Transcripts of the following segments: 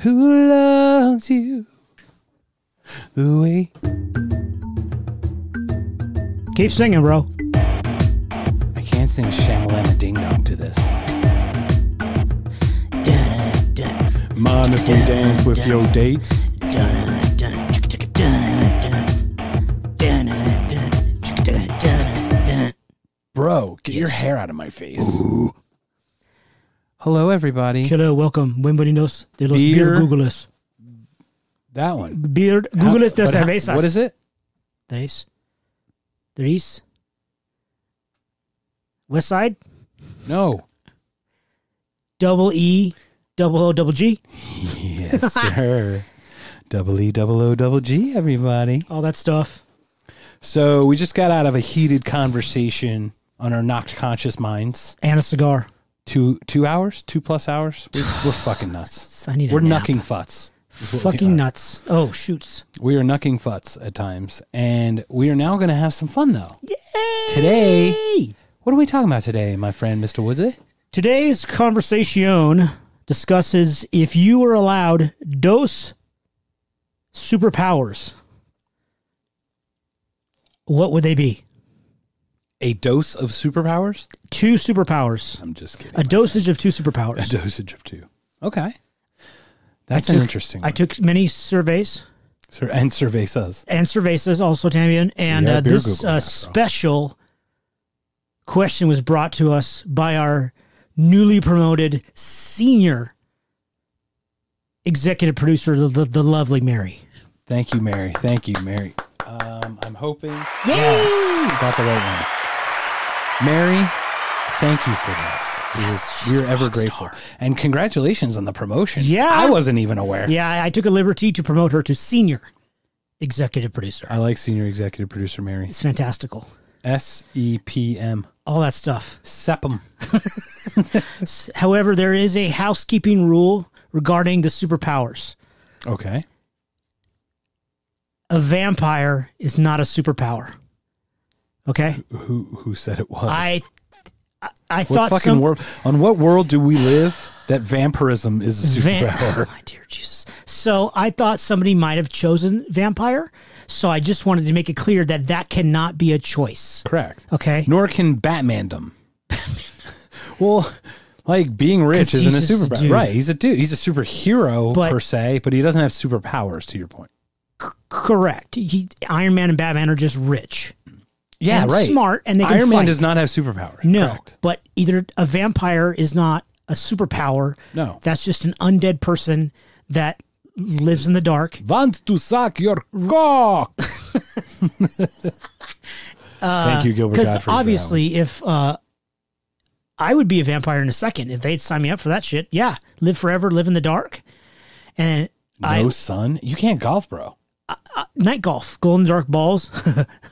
Who loves you the way Keep singing, bro. I can't sing Shamalama Ding Dong to this. Mind if we dance with your dates? Bro, get your hair out of my face. Hello, everybody. Hello, welcome. Bienvenidos de los Beer. beer Googgles. That one. Beer Googgles de cervezas. What is it? Tres. Tres. West Side. No. Double E. Double O. Double G. Yes, sir. double E, double O, double G, everybody. All that stuff. So we just got out of a heated conversation on our knocked conscious minds. And a cigar. Two two hours, two plus hours. We're, we're fucking nuts. I need a We're nap. knucking futs. is what we Fucking nuts. Oh, shoots. We are knucking futs at times, and we are now going to have some fun though. Yay! Today- What are we talking about today, my friend, Mister Woodsy? Today's conversation discusses if you were allowed dose superpowers, what would they be? A dose of superpowers? Two superpowers. I'm just kidding. A dosage of two superpowers. A dosage of two. Okay, that's took- interesting. I took many surveys Sir, and cervezas. and cervezas, also también, and uh, this uh, special question was brought to us by our newly promoted senior executive producer, the, the, the lovely Mary. Thank you, Mary. Thank you, Mary. Um, I'm hoping. Yay! Yes, got the right one. Mary, thank you for this. Yes, we're, we're ever grateful. star. And congratulations on the promotion. Yeah. I wasn't even aware. Yeah, I took a liberty to promote her to senior executive producer. I like senior executive producer Mary. It's fantastical. S E P M. All that stuff. Sepum. However, there is a housekeeping rule regarding the superpowers. Okay. A vampire is not a superpower. Okay? Who who said it was? I I, thought fucking some world? On what world do we live that vampirism is a Van- superpower? my dear Jesus. So I thought somebody might have chosen vampire. So I just wanted to make it clear that that cannot be a choice. Correct. Okay? Nor can Batmandom. well, like being rich isn't a he's just a superpower. Right. He's a dude. He's a superhero But- per se, but he doesn't have superpowers to your point. Correct. He, Iron Man and Batman are just rich. Yeah, and right. Smart and they can Iron Man fight. does not have superpowers. No, Correct. but either a vampire is not a superpower. No. That's just an undead person that lives in the dark. Want to suck your cock. Thank you, Gilbert Because that obviously, if uh, I would be a vampire in a second if they'd sign me up for that shit. Yeah, live forever, live in the dark, and no I sun. You can't golf, bro. Night golf, glow in the dark balls,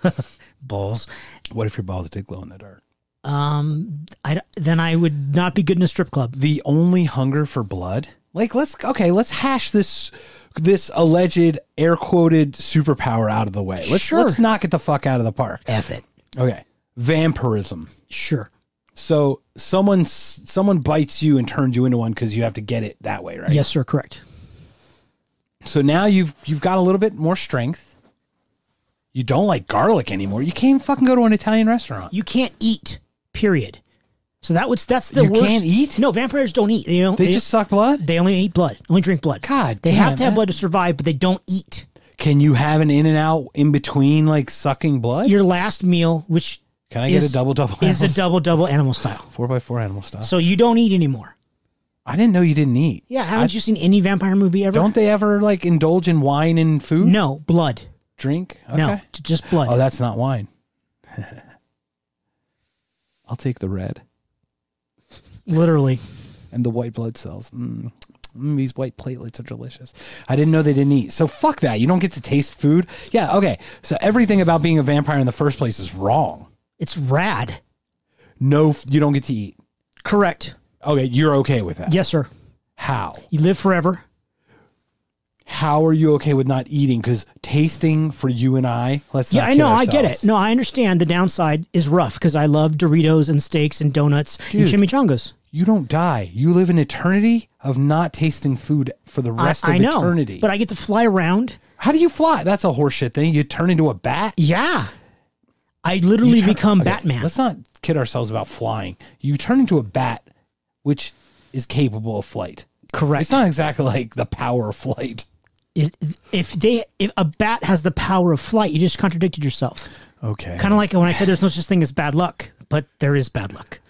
balls. What if your balls did glow in the dark? Um, I then I would not be good in a strip club. The only hunger for blood. Like, let's okay. Let's hash this this alleged air quoted superpower out of the way. Let's Sure. let's knock it the fuck out of the park. F it. Okay, vampirism. Sure. So someone someone bites you and turns you into one because you have to get it that way, right? Yes, sir. Correct. So now you've you've got a little bit more strength. You don't like garlic anymore. You can't fucking go to an Italian restaurant. You can't eat. Period. So that was that's the You worst. can't eat? No, vampires don't eat. They don't. They they, just suck blood. they only eat blood. Only drink blood. God they have to have blood to survive, but they don't eat. Can you have an in and out in between, like sucking blood? Your last meal, which Can I get a double double? is a double double animal style. four by four animal style. So you don't eat anymore. I didn't know you didn't eat. Yeah, haven't you seen any vampire movie ever? Don't they ever like indulge in wine and food? No blood. Drink? Okay. No, just blood. Oh, that's not wine. I'll take the red Literally. and the white blood cells. Mm. Mm, these white platelets are delicious. I didn't know they didn't eat. So fuck that. You don't get to taste food. Yeah, okay. So everything about being a vampire in the first place is wrong. It's rad. No, you don't get to eat. Correct. Okay, you're okay with that. Yes, sir. How? You live forever. How are you okay with not eating? Because tasting for you and I, let's Yeah, I know. I get it. No, I understand the downside is rough because I love Doritos and steaks and donuts Dude. and chimichangas. You don't die. You live an eternity of not tasting food for the rest I of know, eternity. but I get to fly around. How do you fly? That's a horseshit thing. You turn into a bat. Yeah, I literally turn- become okay, Batman. Let's not kid ourselves about flying. You turn into a bat, which is capable of flight. Correct. It's not exactly like the power of flight. It, if they if a bat has the power of flight, you just contradicted yourself. Okay. Kind of like when I said there's no such thing as bad luck, but there is bad luck,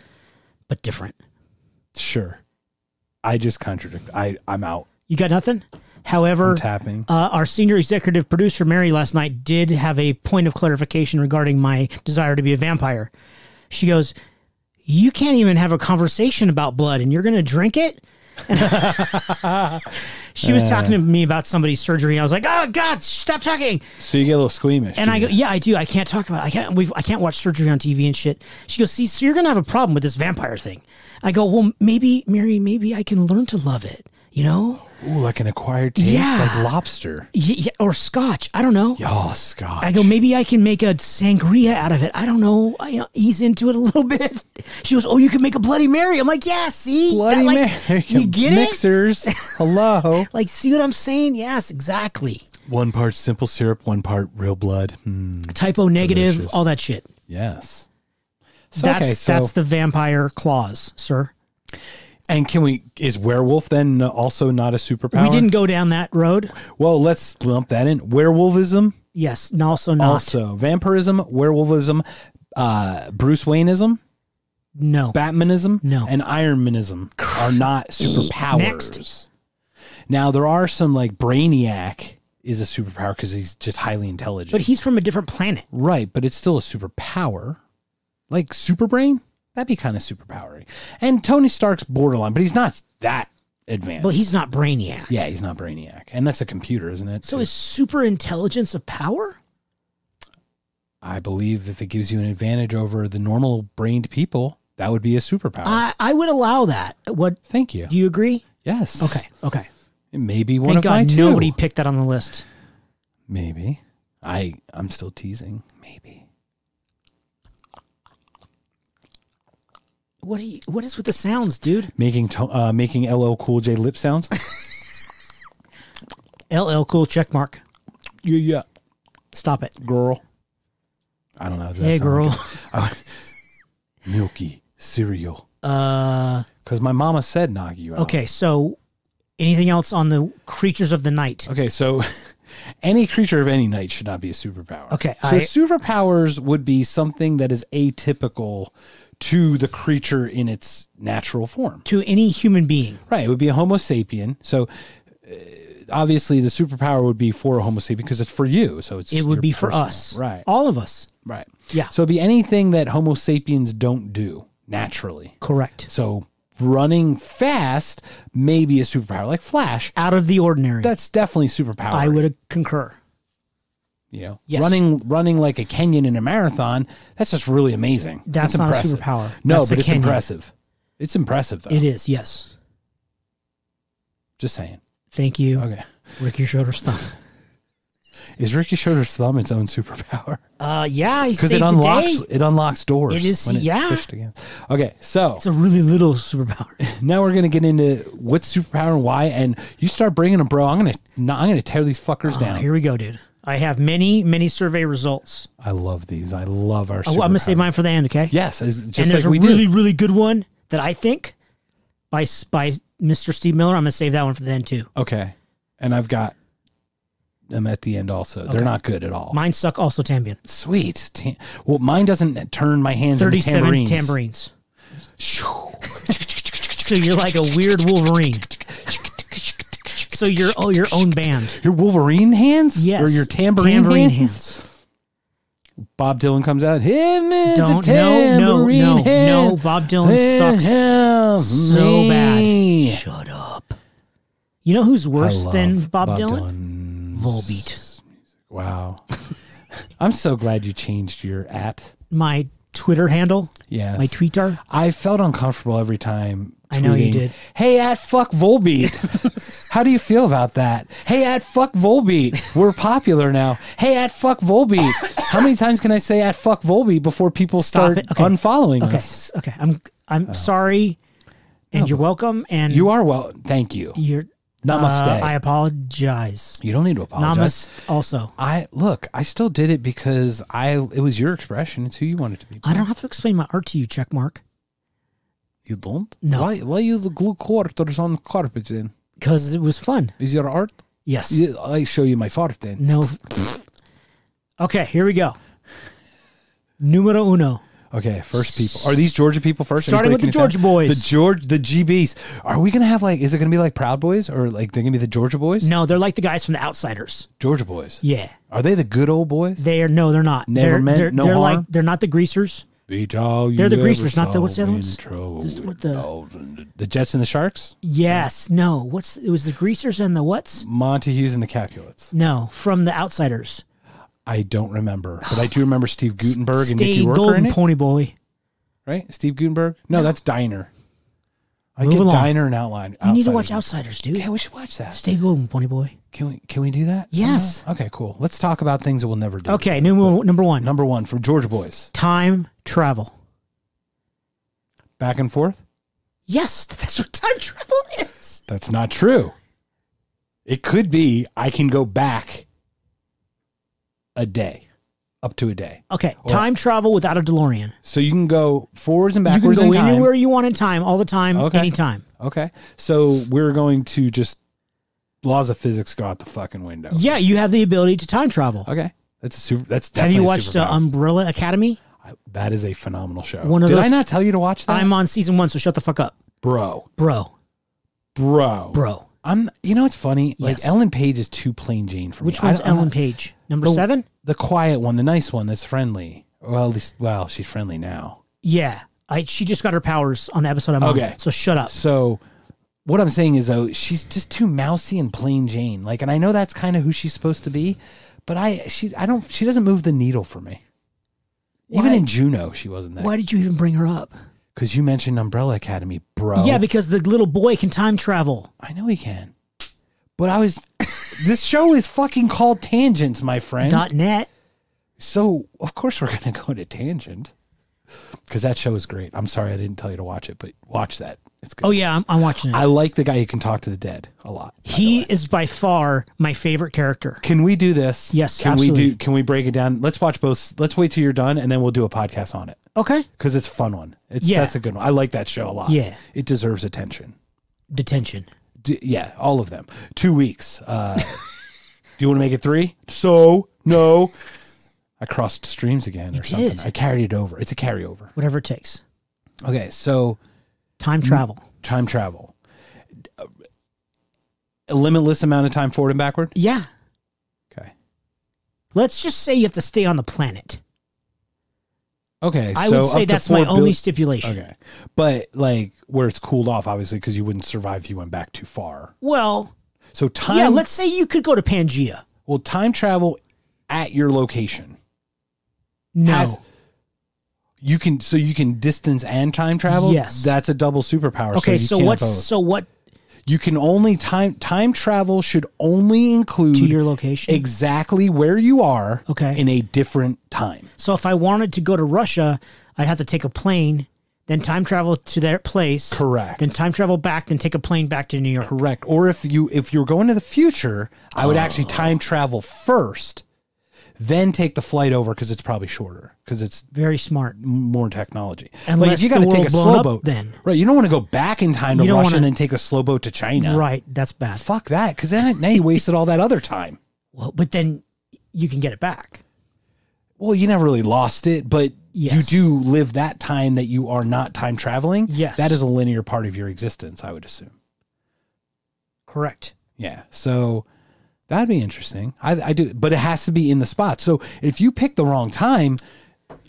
but different. Sure. I just contradict. I I'm out. You got nothing. However, I'm tapping. uh, our senior executive producer Mary last night did have a point of clarification regarding my desire to be a vampire. She goes, "You can't even have a conversation about blood, and you're going to drink it." she was talking to me about somebody's surgery. and I was like, "Oh God, stop talking!" So you get a little squeamish. And I go, "Yeah, I do. I can't talk about. It. I can't. We've, I can't watch surgery on TV and shit." She goes, "See, so you're going to have a problem with this vampire thing." I go, "Well, maybe, Mary, maybe I can learn to love it." You know, Ooh, like an acquired taste, Yeah. like lobster. Yeah, or scotch. I don't know. Oh, scotch. I go, maybe I can make a sangria out of it. I don't know. I you know, ease into it a little bit. She goes, oh, you can make a Bloody Mary. I'm like, yeah, see, Bloody like, Mary. You get it? Mixers. Hello. Like, see what I'm saying? Yes, exactly. one part simple syrup, one part real blood. Hmm. Type O negative, Delicious. all that shit. Yes. So, That's okay, so that's the vampire clause, sir. And can we is werewolf then also not a superpower? We didn't go down that road. Well, let's lump that in. Werewolfism, Yes, and also not. also vampirism, werewolfism, uh, Bruce Wayneism, no. Batmanism, No. and Ironmanism are not superpowers. Next. Now there are some like Brainiac is a superpower because he's just highly intelligent. but he's from a different planet. right, but it's still a superpower. Like Superbrain, that'd be kind of And Tony Stark's borderline, but he's not that advanced. But he's not Brainiac. yeah, he's not Brainiac, and that's a computer, isn't it? So too? is super intelligence a power? I believe if it gives you an advantage over the normal brained people, that would be a superpower. I, I would allow that. What Thank you. do you agree? yes. Okay. Okay. It may be one Thank of my God two. nobody picked that on the list. Maybe. I I'm still teasing. Maybe. What are you, What is with the sounds, dude? Making to, uh, making LL Cool J lip sounds. LL cool check mark. yeah, yeah, Stop it. girl. I don't know. Does Hey, girl. good? Uh, milky cereal. Uh, Because my mama said knock you out. okay. So, anything else on the creatures of the night? Okay, so any creature of any night should not be a superpower. Okay, So I- superpowers would be something that is atypical to the creature in its natural form. To any human being. Right. It would be a Homo sapien. So uh, obviously the superpower would be for a Homo sapien because it's for you. So it's It would be for us. Right. All of us. Right. Yeah. So it'd be anything that Homo sapiens don't do naturally. Correct. So running fast may be a superpower, like Flash. Out of the ordinary. That's definitely superpower. I would concur. You know, Yes. running running like a Kenyan in a marathon. That's just really amazing. That's not a superpower. No, That's but it's Kenyan. impressive. It's impressive though. It is. Yes. Just saying. Thank you, Okay. Ricky Schroder's thumb. Is Ricky Schroder's thumb its own superpower? Uh, yeah, Because it unlocks it unlocks doors. It is- yeah. Okay, so It's a really little superpower. now we're gonna get into what superpower and why, and you start bringing them, bro. I'm gonna I'm gonna tear these fuckers Oh, down. here we go, dude. I have many, many survey results. I love these. I love our. Oh, I'm gonna save mine for the end, okay? Yes, just and like there's we a really, do. really good one that I think by by Mr. Steve Miller. I'm gonna save that one for the end too. Okay, and I've got them at the end also. They're not good at all. Mine suck also también. Sweet. Ta- well, mine doesn't turn my hands into Thirty-seven tambourines. tambourines. So you're like a weird Wolverine. So you're oh your own band. Your Wolverine hands? Yes. Or your tambourine, hands? hands. Bob Dylan comes out. Him and Don't the no no tambourine no no. hands. Bob Dylan sucks Help so me. bad. Shut up. You know who's worse than Bob, Dylan? Dylan's Volbeat. Wow. I'm so glad you changed your at. My Twitter handle, Yes. my tweeter. I felt uncomfortable every time. I know you did. Hey, at fuck Volbeat. How do you feel about that? Hey, at fuck Volbeat. We're popular now. Hey, at fuck Volbeat. How many times can I say at fuck Volbeat before people Stop start it. Okay. unfollowing Okay, us? s- okay. I'm I'm sorry. and you're welcome. And You are well. Thank you. you're Namaste. Uh, I apologize. you don't need to apologize. Namaste. Also, I look. I still did it because I. It was your expression. It's who you wanted to be. I don't have to explain my art to you. Check mark. You don't. No. Why? Why you the glue quarters on carpet then? because it was fun. Is your art? Yes. I show you my fart then. No. okay, here we go. Numero uno. Okay, first people. Are these Georgia people first? Starting with the? Georgia boys. The George, the GBs. Are we gonna have like? Is it gonna be like Proud Boys or like they're gonna be the Georgia boys? No, they're like the guys from the Outsiders. Georgia boys. Yeah, Are they the good old boys? they are. No, they're not. Never they're, meant they're, no they're like harm? they're not the greasers. Beat all you They're the Greasers, not the- what's the other saw ones? in Just what the- the Jets and the Sharks, Yes. No. What's it was the greasers and the what's? Montagues and the Capulets. No, from the Outsiders. I don't remember, but I do remember Steve Guttenberg and Stay Mickey Rourke golden in it. pony boy. Right? Steve Guttenberg? No, that's Diner. I Move get along. Diner and Outline. You need to watch Outsiders. Outsiders, dude. Yeah, we should watch that. Stay golden, pony boy. Can we can we do that? Yes. somehow? Okay, cool. Let's talk about things that we'll never do. Okay, number number one. Number one for Georgia boys. Time travel. Back and forth? Yes, that's what time travel is. That's not true. It could be I can go back a day. Up to a day. Okay, time travel without a DeLorean. So you can go forwards and You can backwards go anywhere you want in time, all the time, Okay. anytime. Okay. So we're going to just laws of physics go out the fucking window. Yeah, you have the ability to time travel. Okay. That's a super that's Have definitely you a watched uh, superpower. Umbrella Academy? I- that is a phenomenal show. One of Did those- I not tell you to watch that? I'm on season one, so shut the fuck up, bro. bro, Bro. bro. I'm you know what's funny? Like Ellen Page is too plain Jane for me. Which I one's don't- I'm Ellen not- Page? Number The- seven? The quiet one, the nice one that's friendly. Well, at least well, she's friendly now. Yeah, I. She just got her powers on the episode I'm on. Okay. So shut up. So what I'm saying is though, she's just too mousy and plain Jane. Like and I know that's kind of who she's supposed to be, but I she I don't she doesn't move the needle for me. Even in Juno, she wasn't there. Why did you even bring her up? Because you mentioned Umbrella Academy, bro. Yeah, because the little boy can time travel. I know he can. But I was this show is fucking called Tangents, my friend. Dot net. So of course we're gonna go to tangent because that show is great. I'm sorry I didn't tell you to watch it, but watch that. It's good. Oh yeah, I'm, I'm watching it. I like the guy who can talk to the dead a lot. he is by far my favorite character. Can we do this? Yes, Can we do? Can we break it down? Let's watch both. Let's wait till you're done, and then we'll do a podcast on it Okay. because it's a fun one. It's Yeah. that's a good one. I like that show a lot. Yeah. it deserves attention. Detention. D- yeah, all of them. Two weeks. Uh, do you want to make it three? So no. I crossed streams again or something. did. I carried it over. It's a carryover. Whatever it takes. Okay, so Time mm-hmm. travel. time travel. Uh, a limitless amount of time forward and backward. Yeah. Okay. Let's just say you have to stay on the planet. Okay. I so would say that's my only stipulation. Okay, but like where it's cooled off, obviously, because you wouldn't survive if you went back too far. Well, So time. yeah, let's say you could go to Pangea. well time travel at your location. No. Has- You can so you can distance and time travel. Yes. that's a double superpower. okay, so, so, what's so what you can only time time travel should only include to your location? exactly where you are. Okay. in a different time. so if I wanted to go to Russia, I'd have to take a plane, then time travel to their place. Correct. Then time travel back, then take a plane back to New York. Correct. Or if you if you're going to the future, I would Oh. actually time travel first, then take the flight over because it's probably shorter because it's Very smart. more technology. Unless like if you got to take a slow boat, then. right? You don't want to go back in time to You don't Russia wanna- and then take a slow boat to China. Right. That's bad. Fuck that, because then now you wasted all that other time. Well, but then you can get it back. Well, you never really lost it, but Yes. you do live that time that you are not time traveling. Yes. that is a linear part of your existence. I would assume. Correct. Yeah. So that'd be interesting. I, I do, but it has to be in the spot. So if you pick the wrong time,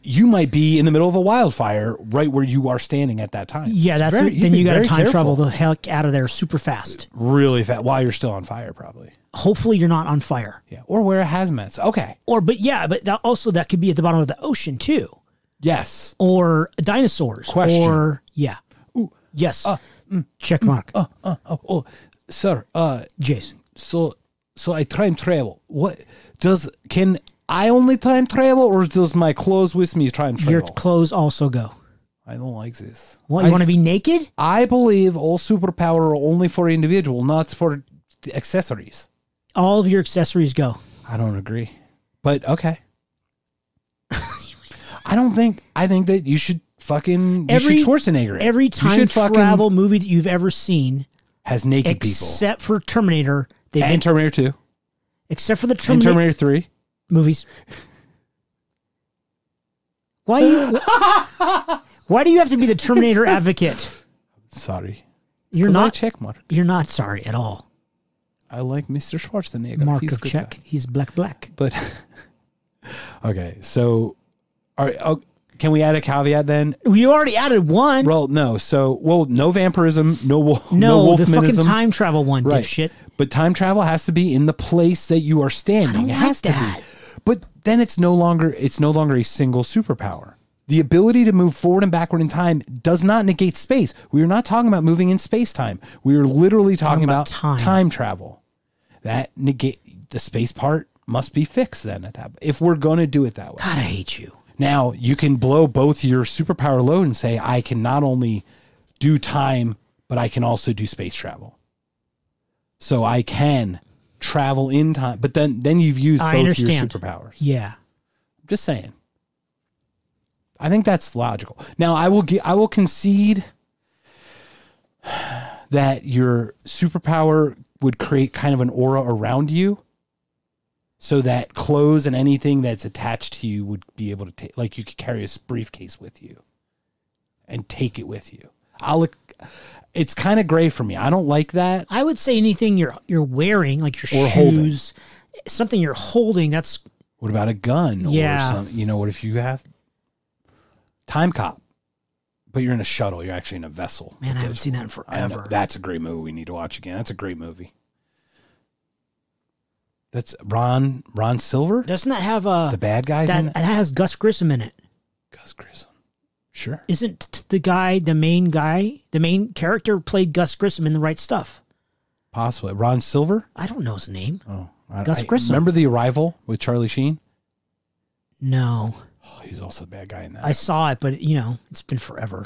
you might be in the middle of a wildfire right where you are standing at that time. Yeah, that's very- then you got to time careful. travel the heck out of there super fast. really fast while you're still on fire, probably. Hopefully, you're not on fire. Yeah. Or wear a hazmat. Okay. Or, but yeah, but that also that could be at the bottom of the ocean too, Yes. or dinosaurs, Question. or yeah, yes, check mark, Uh, uh, oh, oh, sir. Uh, Jason. so so I time travel. What does can I only time travel, or does my clothes with me time travel? Your clothes also go. I don't like this. What you want to be naked? I believe all superpower are only for individual, not for the accessories. All of your accessories go. I don't agree. But okay. I don't think I think that you should fucking you Every- should Schwarzenegger it. Every time should fucking- travel movie that you've ever seen, has naked people. except for Terminator, they've And been, Terminator 2. except for the And Terminator 3. movies. Why you? why do you have to be the Terminator advocate? Sorry. you're not. check mark. You're not sorry at all. I like Mr. Schwarzenegger. Mark He's of check. guy. He's black black. But okay, so all right, oh, can we add a caveat then? You already added one. Well, no. So, well, no vampirism, no wolf, no, no the fucking time travel one, right. dipshit. But time travel has to be in the place that you are standing. It like has to that. be. But then it's no longer it's no longer a single superpower. The ability to move forward and backward in time does not negate space. We are not talking about moving in space time. We are literally talking, about about, time. time. travel. That negate the space part must be fixed then at that. If we're going to do it that way. God, I hate you. Now you can blow both your superpower load and say, I can not only do time, but I can also do space travel. So I can travel in time, but then then you've used I both understand. your superpowers. Yeah. I'm Just saying. I think that's logical. Now I will get I will concede that your superpower would create kind of an aura around you so that clothes and anything that's attached to you would be able to take like you could carry a briefcase with you and take it with you. I'll look it's kind of gray for me. I don't like that. I would say anything you're you're wearing, like your Or holding. shoes, something you're holding. That's What about a gun? Yeah. Or some, you know, what if you have time cop, but you're in a shuttle? You're actually in a vessel. man. I haven't seen that in forever. That's a great movie. We need to watch again. That's a great movie. That's Ron Ron Silver, Doesn't that have a the bad guys in that, it. that has Gus Grissom in it? Gus Grissom. Sure. Isn't the guy the main guy? The main character played Gus Grissom in the right stuff. Possibly Ron Silver. I don't know his name. Oh, I, Gus I- Grissom. Remember the Arrival with Charlie Sheen? No, Oh, he's also the bad guy in that. I saw it, but you know it's been forever.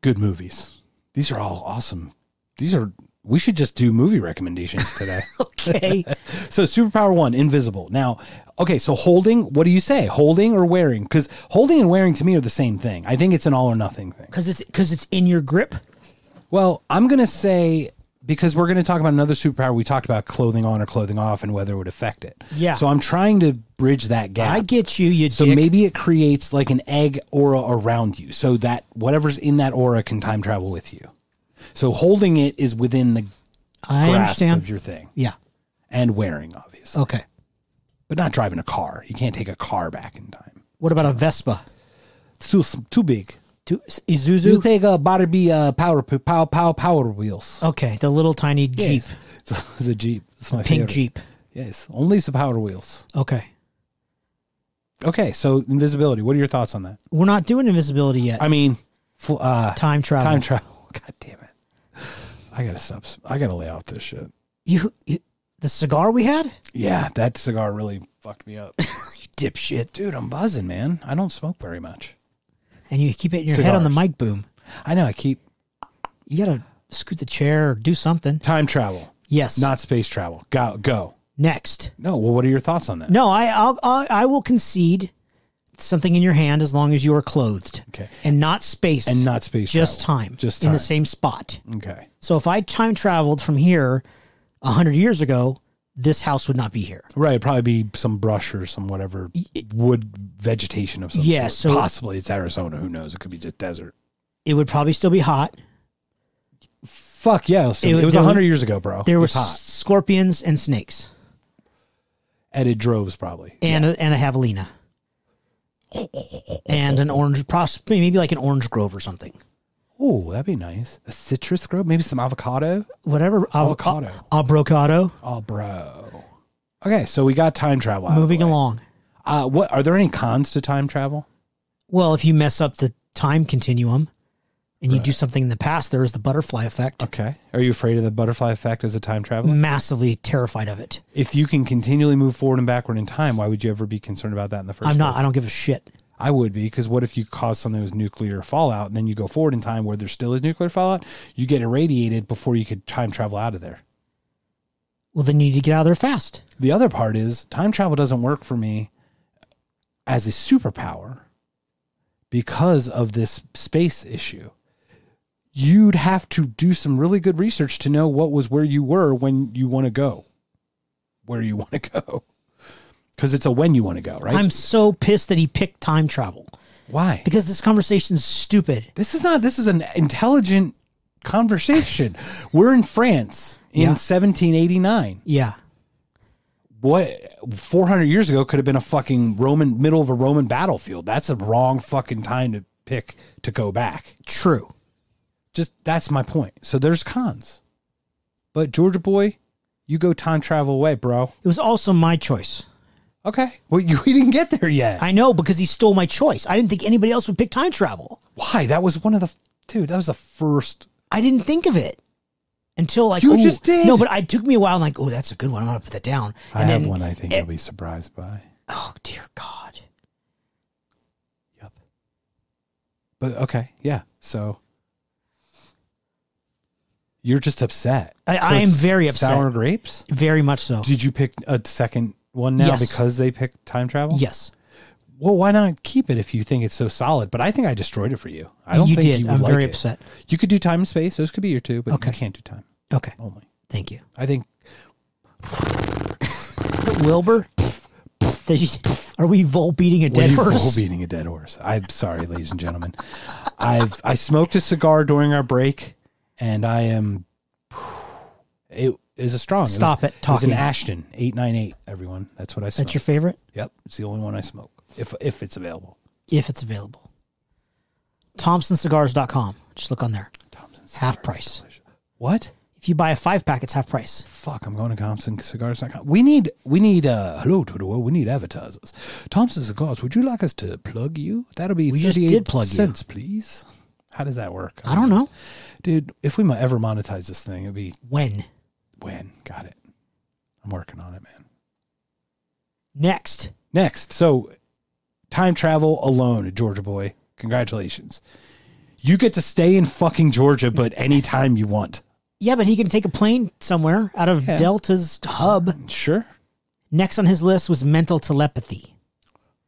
Good movies. These are all awesome. These are. We should just do movie recommendations today. Okay, So superpower one, invisible. Now, okay, so holding, what do you say? Holding or wearing? Because holding and wearing to me are the same thing. I think it's an all or nothing thing. because it's because it's in your grip. Well, I'm gonna say because we're gonna talk about another superpower. We talked about clothing on or clothing off and whether it would affect it. Yeah. So I'm trying to bridge that gap. I get you, you so dick. maybe it creates like an egg aura around you, so that whatever's in that aura can time travel with you. So holding it is within the I grasp understand. of your thing, yeah. and wearing obviously, Okay. but not driving a car. You can't take a car back in time. What about a Vespa? It's too too big. To You take a Barbie uh, power power power power wheels. Okay, the little tiny Jeep, Yes. It's a, it's a Jeep. It's my pink favorite. Jeep. Yes, only the power wheels. Okay, Okay, so invisibility. What are your thoughts on that? we're not doing invisibility yet. I mean, uh, Time travel. time travel. God damn it! I gotta stop. I gotta lay out this shit. You, you the cigar we had? Yeah, that cigar really fucked me up, You dipshit. dude. I'm buzzing, man. I don't smoke very much. And you keep hitting your head on the mic boom. I know. I keep You gotta scoot the chair or do something. time travel, Yes. not space travel. Go go. next. No. Well, what are your thoughts on that? No, I I'll, I I will concede something in your hand as long as you are clothed Okay. and not space And not space just travel. time, Just in the same spot. Okay. So if I time traveled from here a hundred years ago, this house would not be here. Right, it'd probably be some brush or some whatever wood vegetation of some Yeah, sort. so- Possibly it's Arizona. Who knows? It could be just desert. It would probably still be hot. Fuck yeah! It was, It it was there hundred years ago, bro. There it was hot. scorpions and snakes Edded droves probably. and a, and a javelina and an orange, possibly maybe like an orange grove or something. Oh, that'd be nice. A citrus grove, maybe some avocado. Whatever Avocado. avocado. Oh, bro. Okay, so we got time travel. out of the Moving along. Uh, what are there any cons to time travel? Well, if you mess up the time continuum and you do something in the past, there is the butterfly effect. Okay. Are you afraid of the butterfly effect as a time traveler? Massively terrified of it. If you can continually move forward and backward in time, why would you ever be concerned about that in the first I'm place? not. I don't give a shit. I would be because what if you cause something with nuclear fallout and then you go forward in time where there still is nuclear fallout? You get irradiated before you could time travel out of there. Well, then you need to get out of there fast. The other part is time travel doesn't work for me as a superpower because of this space issue. You'd have to do some really good research to know what was where you were when you want to go, where you want to go. Because it's a when you want to go, right? I'm so pissed that he picked time travel Why? because this conversation's stupid. This is not. This is an intelligent conversation. We're in France in Yeah. 1789. Yeah. What 400 years ago could have been a fucking Roman middle of a Roman battlefield. That's a wrong fucking time to pick to go back. True. Just that's my point. So there's cons. But Georgia boy, you go time travel away, bro. It was also my choice. Okay. Well, you we didn't get there yet. I know because he stole my choice. I didn't think anybody else would pick time travel. Why? That was one of the dude. That was the first. I didn't think of it until like You just did. No, but it took me a while. I'm like, oh, that's a good one. I'm gonna put that down. And I then, have one. I think it- you'll be surprised by. oh dear God. Yep. But okay, yeah. So you're just upset. I- So I am very upset. Sour grapes. Very much so. Did you pick a second one now Yes. because they picked time travel? Yes, Well, why not keep it if you think it's so solid? But I think I destroyed it for you. I don't you think did. you would I'm like very it. upset. You could do time and space. Those could be your two, but Okay. you can't do time Okay, only. thank you, I think Wilbur. Are we vol beating a dead We're horse? full beating a dead horse. I'm sorry, ladies and gentlemen. I've I smoked a cigar during our break, and I am. It is a strong. Stop was, it It was an. Ashton eight nine eight. Everyone, that's what I smoked. That's your favorite, yep, it's the only one I smoke if if it's available. if it's available. ThompsonCigars.com. Just look on there. Thompson's Half price. delicious. What? If you buy a five pack, it's half price. Fuck! I'm going to Thompson Cigars.com. We need we need uh hello to the world. We need advertisers. Thompson Cigars. Would you like us to plug you? That'll be We just thirty did eight plug you. cents, please. How does that work? I don't know dude. If we ever monetize this thing, it'd be when. when. Got it. I'm working on it, man. Next, Next, so time travel alone, Georgia boy. Congratulations. You get to stay in fucking Georgia, but anytime you want. yeah, but he can take a plane somewhere out of Yeah. Delta's hub. Sure. Next on his list was mental telepathy.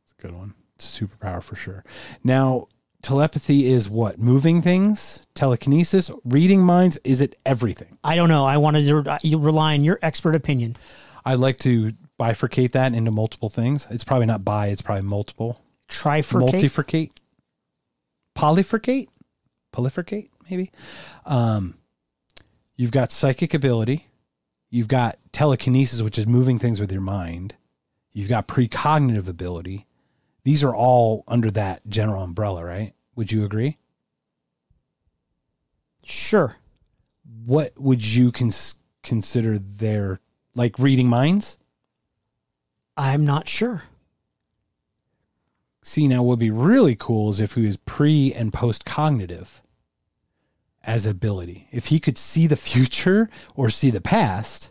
It's a good one. It's a superpower for sure. Now, telepathy is what? Moving things? Telekinesis? Reading minds? Is it everything? I don't know. I wanted to you rely on your expert opinion. I'd like to bifurcate that into multiple things. It's probably not bi, it's probably multiple. Trifurcate. multifurcate, polyfurcate, polyfurcate, maybe. Um, you've got psychic ability. You've got telekinesis, which is moving things with your mind. You've got precognitive ability. These are all under that general umbrella, right? Would you agree? Sure. What would you cons- consider their like reading minds? I'm not sure. See, now what would be really cool is if he was pre and post cognitive as ability. If he could see the future or see the past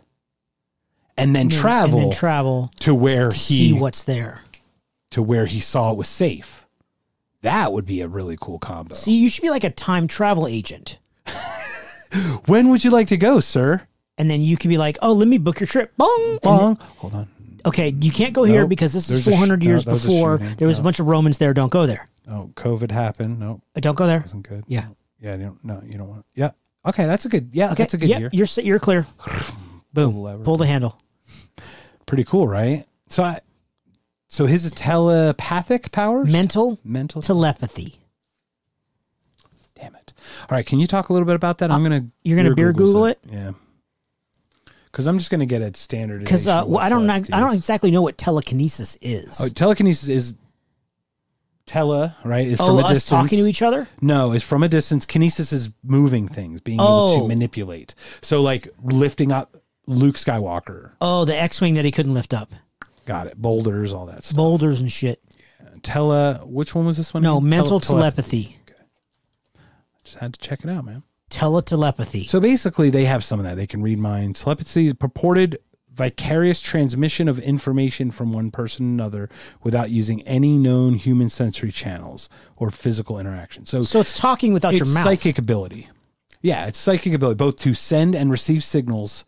and then And travel and then travel to where to he see what's there. To where he saw it was safe. That would be a really cool combo. See, you should be like a time travel agent. when would you like to go, sir? And then you can be like, oh, let me book your trip. Bong. Bong. Hold on. okay, you can't go here because this is There's a sh- 400 no, years was before. shooting. There was No. a bunch of Romans there. Don't go there. Oh, COVID happened. No, Uh, Don't go there. wasn't good. Yeah. Yeah, you don't no, you don't want Yeah. Okay, that's a good yeah, Okay, that's a good yep, year. You're you're clear. Boom. Pull the handle. Pretty cool, right? So I so his telepathic powers? Mental mental telepathy. Damn it. All right, can you talk a little bit about that? I'm gonna Uh, you're gonna beer Google it? Yeah. Because I'm just gonna get a standard. Because uh, well, I don't know, I don't exactly know what telekinesis is. Oh, telekinesis is tele, right? Is oh, from a us distance. talking to each other. No, it's from a distance. Kinesis is moving things, being able Oh. to manipulate. So, like lifting up Luke Skywalker. Oh, the X-wing that he couldn't lift up, Got it. Boulders, all that stuff. boulders and shit. Tele. Which one was this one? No, again? mental Tele- telepathy. Just had to check it out, man. Teletelepathy. So basically, they have some of that. They can read minds. Telepathy is purported vicarious transmission of information from one person to another without using any known human sensory channels or physical interaction. So, So it's talking without it's your mouth. psychic ability. Yeah, it's psychic ability both to send and receive signals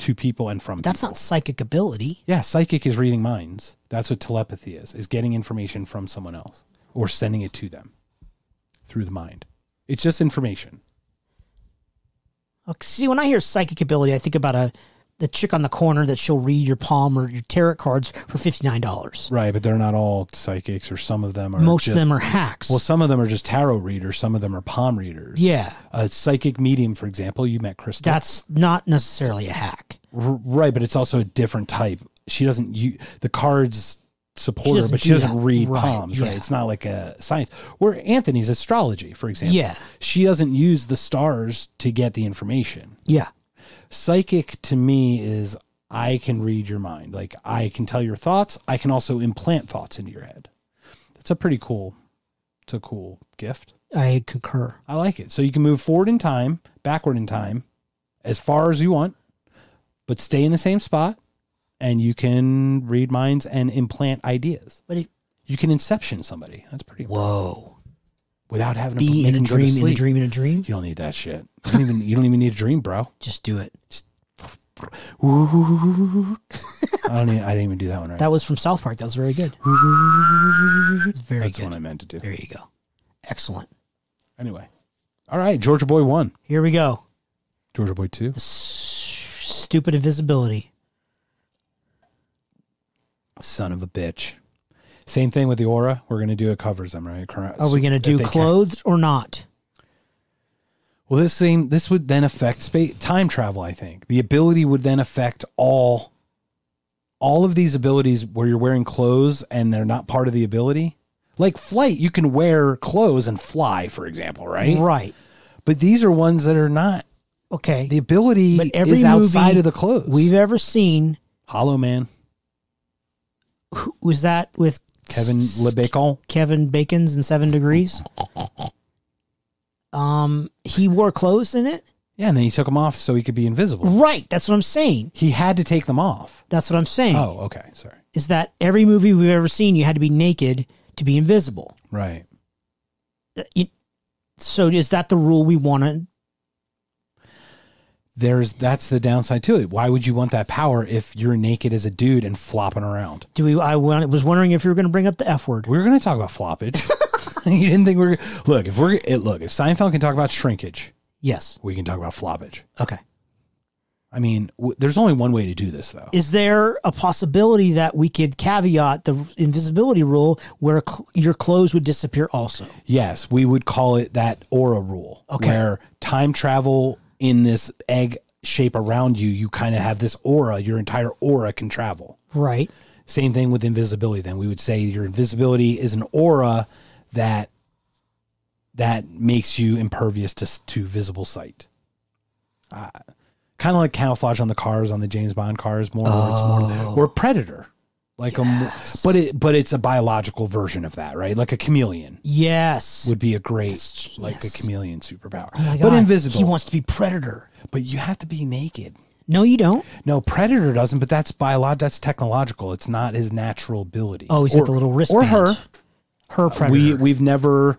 to people and from That's people. not psychic ability. Yeah, psychic is reading minds. That's what telepathy is, is getting information from someone else or sending it to them through the mind. It's just information. Okay, See, when I hear psychic ability, I think about a the chick on the corner that she'll read your palm or your tarot cards for fifty nine dollars. Right, but they're not all psychics or some of them are Most just, of them are hacks. Well, some of them are just tarot readers, some of them are palm readers. yeah, A psychic medium, for example, you met Crystal. that's not necessarily a hack. R- right, but it's also a different type. She doesn't use the cards support her, but she doesn't that. read Right, palms. Right, it's not like a science. Where Anthony's astrology, for example, Yeah. she doesn't use the stars to get the information. Yeah, Psychic to me is I can read your mind. Like I can tell your thoughts. I can also implant thoughts into your head. That's a pretty cool. It's a cool gift. I concur. I like it. So you can move forward in time, backward in time, as far as you want, but stay in the same spot, and you can read minds and implant ideas. But it, You can inception somebody. That's pretty. whoa, Without having to be in a them go to dream, in a dream, in a dream. You don't need that shit. You don't even. You don't even need a dream, bro. Just do it. I don't. Even, I didn't even do that one right. That was from South Park. That was very good. It's very That's good. what I meant to do. There you go. Excellent. Anyway, all right. Georgia Boy one. Here we go. Georgia Boy two. S- stupid invisibility. Son of a bitch. Same thing with the aura. We're gonna do it covers them, right? Are we going to do they can. or not? Well, this same this would then affect space time travel. I think the ability would then affect all all of these abilities where you're wearing clothes and they're not part of the ability. Like flight, you can wear clothes and fly, for example, right? Right. But these are ones that are not. Okay. The ability But every is outside of the clothes. We've ever seen Hollow Man, was that with Kevin LeBacon. Kevin Bacon's in Seven Degrees. Um, he wore clothes in it. Yeah, and then he took them off so he could be invisible. Right. That's what I'm saying. He had to take them off. That's what I'm saying. Oh, okay, sorry. Is that every movie we've ever seen, you had to be naked to be invisible. Right. You- So is that the rule we want to? There's that's the downside to it. Why would you want that power if you're naked as a dude and flopping around? Do we? I was wondering if you were going to bring up the F word. We were going to talk about floppage. you didn't think we are look if we're it, look if Seinfeld can talk about shrinkage, Yes. we can talk about floppage. Okay. I mean, w- there's only one way to do this though. Is there a possibility that we could caveat the invisibility rule where cl- your clothes would disappear also? Yes, we would call it that aura rule, Okay. where time travel in this egg shape around you, you kind of have this aura. Your entire aura can travel. Right. Same thing with invisibility. Then we would say your invisibility is an aura that that makes you impervious to to visible sight. Uh, kind of like camouflage on the cars on the James Bond cars, more where it's more or predator, like a, but it but it's a biological version of that, right? Like a chameleon Yes. would be a great like a chameleon superpower, Oh but invisible. He wants to be predator. but you have to be naked. No, you don't. No, Predator doesn't, but that's biolog. That's technological. It's not his natural ability. Oh, he's Or- got the little wristband. Or her. Her predator. We we've never.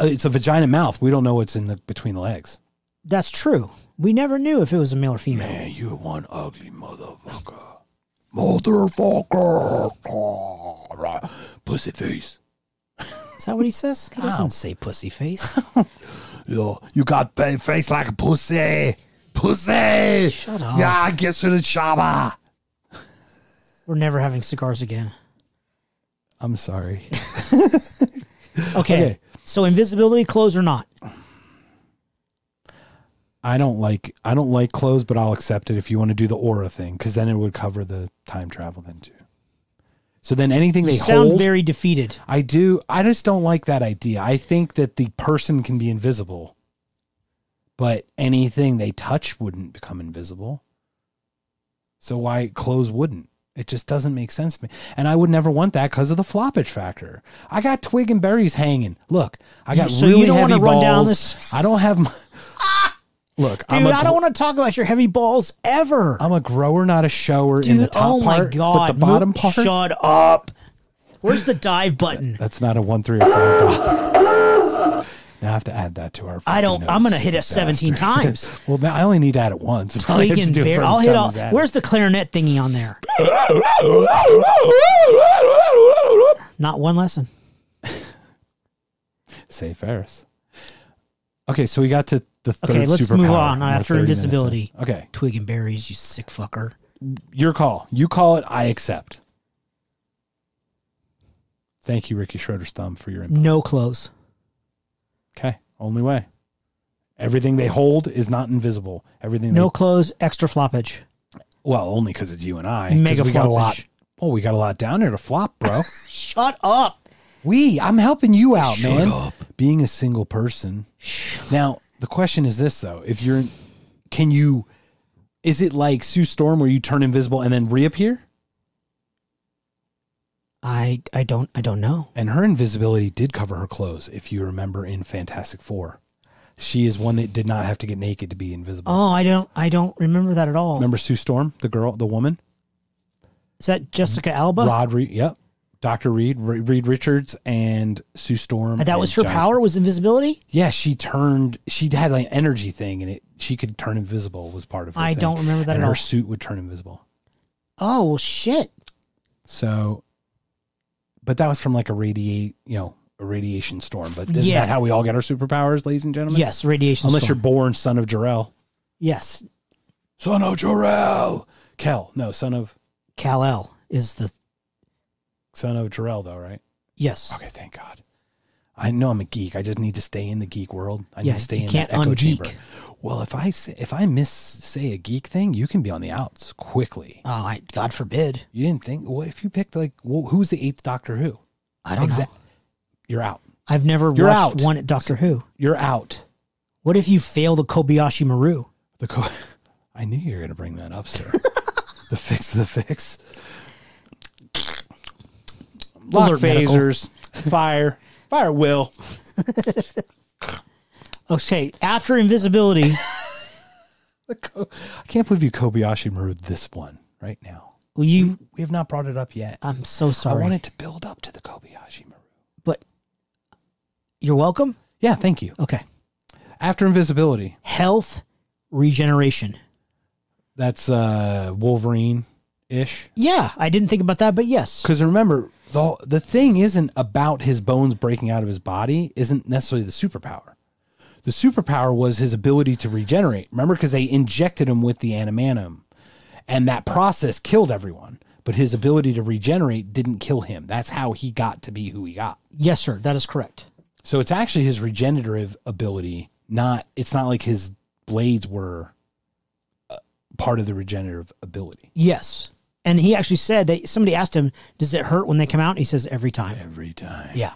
Uh, it's a vagina mouth. We don't know what's in the between the legs. That's true. We never knew if it was a male or female. Man, you one ugly motherfucker. Motherfucker. Ah, pussy face. Is that what he says? He doesn't say pussy face. Yo, you got face like a pussy. Pussy. Shut up. Yeah, get to the chopper. We're never having cigars again. I'm sorry. Okay. Okay. So invisibility clothes or not? I don't like I don't like clothes, but I'll accept it if you want to do the aura thing, because then it would cover the time travel then too. So then anything they You sound hold, very defeated. I do. I just don't like that idea. I think that the person can be invisible, but anything they touch wouldn't become invisible. So why clothes wouldn't? It just doesn't make sense to me. And I would never want that because of the floppage factor. I got twig and berries hanging. Look, I got so really you don't heavy wanna run down this- I don't have my. Look, I'm Dude, a I don't want to talk about your heavy balls ever. I'm a grower, not a shower. in the top oh my part, god. but the bottom part. Shut up. Where's the dive button? That's not a one, three, or five dollar. now I have to add that to our. I don't. I'm gonna hit it 17 times. well, now I only need to add it once. If I can do bear, it I'll hit all. Where's the clarinet thingy on there? Not one lesson. Say Ferris. Okay, so we got to the. Okay, let's move on after 30 minutes invisibility. Okay, Twig and berries, you sick fucker. your call. You call it. I accept. Thank you, Ricky Schroder's thumb, for your input. No clothes. Okay, only way. Everything they hold is not invisible. Everything. No They, clothes. Extra floppage. well, only because it's you and I. Mega we got a lot. Oh, we got a lot down there to flop, bro. Shut up. we, I'm helping you out, Shut man. up. Being a single person. Now, the question is this though: If you're, can you? Is it like Sue Storm where you turn invisible and then reappear? I I don't I don't know. And her invisibility did cover her clothes, if you remember in Fantastic Four. She is one that did not have to get naked to be invisible. Oh, I don't I don't remember that at all. Remember Sue Storm, the girl, the woman? Is that Jessica Alba? Rodri, yep. Dr. Reed, Re- Reed Richards, and Sue Storm. that was her power was invisibility? Yeah, she turned. She had like an energy thing, and it she could turn invisible. Was part of. her I thing. don't remember that and at her all. suit would turn invisible. Oh well, shit. So, but that was from like a radiate, you know, a radiation storm. But isn't Yeah. that how we all get our superpowers, ladies and gentlemen? Yes, radiation. Unless storm. you're born son of Jor-El. yes, Son of Jor-El. Kel, no, son of Kal El is the son of Jor-El, though, right? yes. Okay, thank God. I know I'm a geek. I just need to stay in the geek world. I need to stay in can't that echo ungeek. chamber. Well, if I say, if I miss say a geek thing, you can be on the outs quickly. Oh, I, God forbid. You didn't think what if you picked like well, who's the eighth Doctor Who? I don't Exact- know. You're out. I've never You're watched out. one at Doctor Who. You're out. What if you fail the Kobayashi Maru? The I knew you were going to bring that up, sir. the fix, the fix. Lock Alert phasers, fire, fire will. Okay, after invisibility, I can't believe you Kobayashi Maru this one right now. will you? We have not brought it up yet. I'm so sorry. I sorry, want it to build up to the Kobayashi Maru. but you're welcome. Yeah, thank you. Okay, After invisibility, health regeneration. that's uh Wolverine ish. Yeah, I didn't think about that, but yes. Because remember, the the thing isn't about his bones breaking out of his body. Isn't necessarily the superpower. The superpower was his ability to regenerate. Remember, because they injected him with the adamantium, and that process killed everyone. But his ability to regenerate didn't kill him. That's how he got to be who he got. Yes, sir. That is correct. So it's actually his regenerative ability. Not. It's not like his blades were uh, part of the regenerative ability. Yes. And he actually said that somebody asked him, "Does it hurt when they come out?" And He says, "Every time." Every time. Yeah.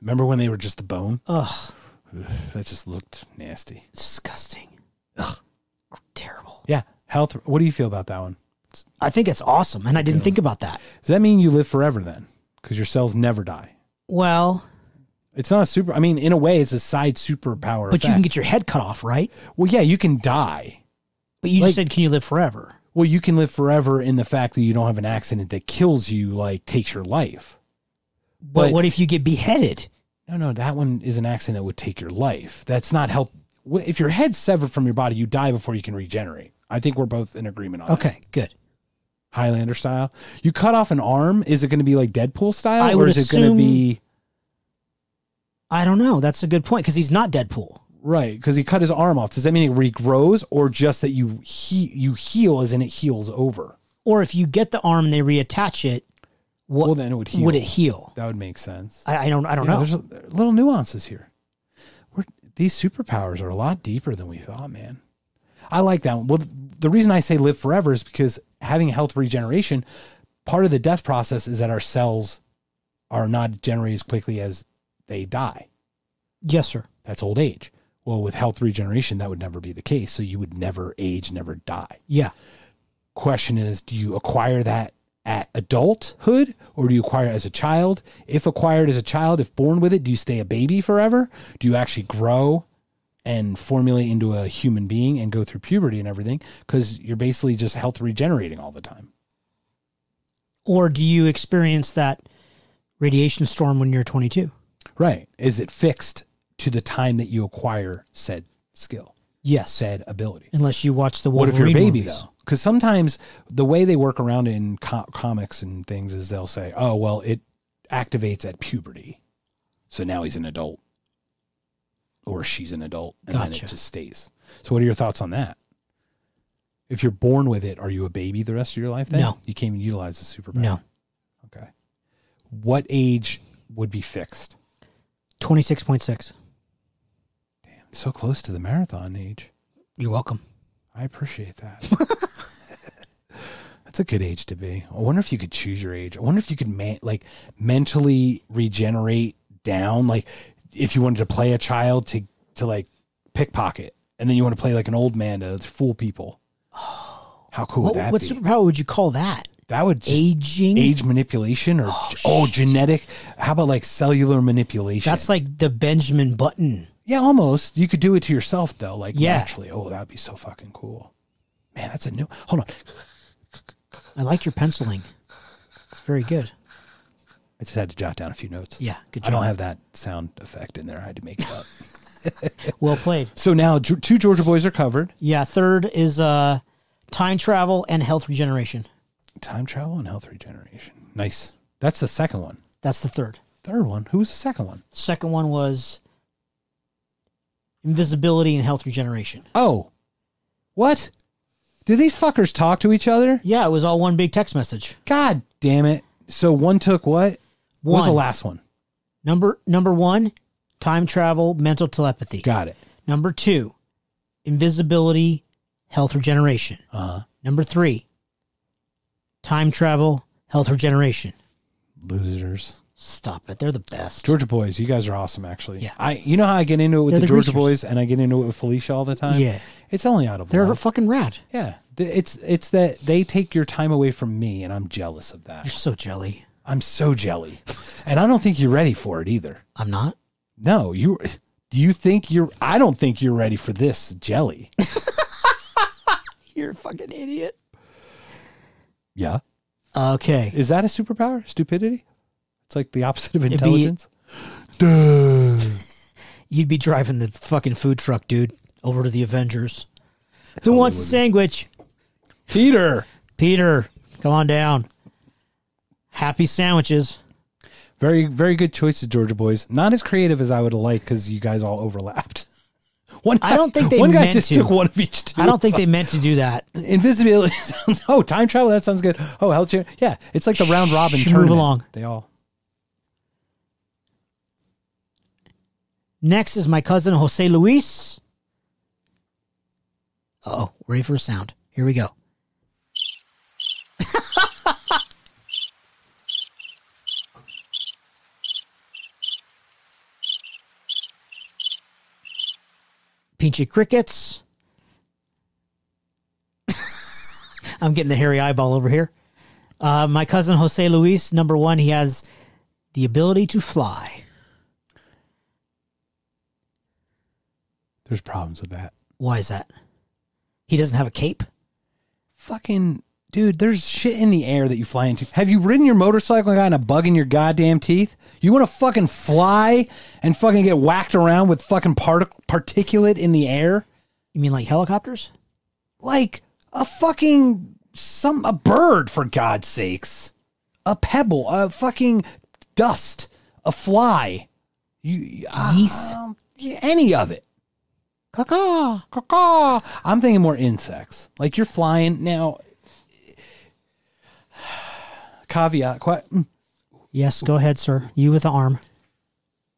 Remember when they were just a bone? Ugh, That just looked nasty. disgusting. Ugh, terrible. Yeah. Health. What do you feel about that one? I think it's awesome, and I didn't think about that. Does that mean you live forever then? Because your cells never die. Well, It's not a super. I mean, in a way, it's a side superpower. but you can get your head cut off, right? Well, yeah, you can die. But you Like- just said, "Can you live forever?" Well, you can live forever in the fact that you don't have an accident that kills you, like takes your life. But, But- what if you get beheaded? No, no, that one is an accident that would take your life. That's not health. If your head's severed from your body, you die before you can regenerate. I think we're both in agreement on that. Okay, good. Highlander style. You cut off an arm. Is it going to be like Deadpool style, I or is it going to be I don't know. That's a good point because he's not Deadpool. Right? Because he cut his arm off. Does that mean it regrows, or just that you he you heal as in it heals over? Or if you get the arm and they reattach it, what Well, then it would heal. would it heal? That would make sense. I, I don't. I don't Yeah, know. There's a, little nuances here. We're, these superpowers are a lot deeper than we thought, man. I like that one. Well, the reason I say live forever is because having health regeneration, part of the death process is that our cells are not generated as quickly as they die. Yes, sir. That's old age. Well, with health regeneration, that would never be the case. So you would never age, never die. Yeah. Question is, do you acquire that at adulthood or do you acquire it as a child? If acquired as a child, if born with it, do you stay a baby forever? Do you actually grow and formulate into a human being and go through puberty and everything because you're basically just health regenerating all the time. Or do you experience that radiation storm when you're 22? Right. Is it fixed to the time that you acquire said skill, Yes. said ability? Unless you watch the What Wolverine if you're a baby movies. though? Because sometimes the way they work around in co- comics and things is they'll say, "Oh, well, it activates at puberty, so now he's an adult, or she's an adult, and then it just stays." So, what are your thoughts on that? If you're born with it, are you a baby the rest of your life? Then No. you can't even utilize the superpower. No. Okay. What age would be fixed? 26.6. So close to the marathon age. You're welcome. I appreciate that. That's a good age to be. I wonder if you could choose your age. I wonder if you could man- like mentally regenerate down. Like if you wanted to play a child to to like pickpocket, and then you want to play like an old man to fool people. Oh. How cool What, would that what be? superpower would you call that? that would Aging? age manipulation or oh, oh genetic. How about like cellular manipulation? That's like the Benjamin Button. Yeah, almost. You could do it to yourself though, like Yeah. naturally. Oh, that'd be so fucking cool. Man, that's a new. Hold on. I like your penciling. It's very good. I just had to jot down a few notes. Yeah, good I don't have that sound effect in there. I had to make it up. Well played. so now two Georgia boys are covered. Yeah, third is uh time travel and health regeneration. Time travel and health regeneration. Nice. That's the second one. That's the third. Third one. Who was the second one? Second one was invisibility and health regeneration. Oh, what? Did these fuckers talk to each other? Yeah, it was all one big text message. God damn it! So one took what? What was the last one? Number number 1, time travel, mental telepathy. Got it. Number 2, invisibility, health regeneration. Uh huh. Number 3, time travel, health regeneration. Losers. Stop it. They're the best. Georgia boys, you guys are awesome. Actually, Yeah. I you know how I get into it with They're the, the Georgia greasers. boys, and I get into it with Felicia all the time. Yeah. it's only out of They're love. fucking rad. Yeah, Th- it's it's that they take your time away from me, and I'm jealous of that. You're that. so jelly. I'm so jelly, and I don't think you're ready for it either. I'm not. No, you. Do you think you're? I don't think you're ready for this jelly. You're a fucking idiot. Yeah, Okay. is that a superpower? Stupidity? It's like the opposite of intelligence. Duh. You'd be driving the fucking food truck, dude, over to the Avengers. Who wants a sandwich? Peter. Peter, come on down. Happy sandwiches. Very, very good choices, Georgia boys. Not as creative as I would have liked because you guys all overlapped. One I don't think they one guy meant just to. took one of each. Too. I don't think they meant to do that. invisibility sounds. Oh, time travel. That sounds good. Oh, health. check- Yeah, it's like the round robin Shh, move along. They all. Next is my cousin Jose Luis. Oh, ready for a sound. Here we go. Pinchy crickets. I'm getting the hairy eyeball over here. Uh, my cousin Jose Luis, number one, he has the ability to fly. There's problems with that. Why is that? He doesn't have a cape. Fucking dude, there's shit in the air that you fly into. Have you ridden your motorcycle and gotten a bug in your goddamn teeth? You want to fucking fly and fucking get whacked around with fucking partic- particulate in the air? You mean like helicopters? like a fucking some a bird for God's sakes, a pebble, a fucking dust, a fly, you Geese? um, yeah, any of it. Caw Caw-caw. I'm thinking more insects. Like you're flying now. Caveat: que- mm, Yes, go ahead, sir. You with the arm.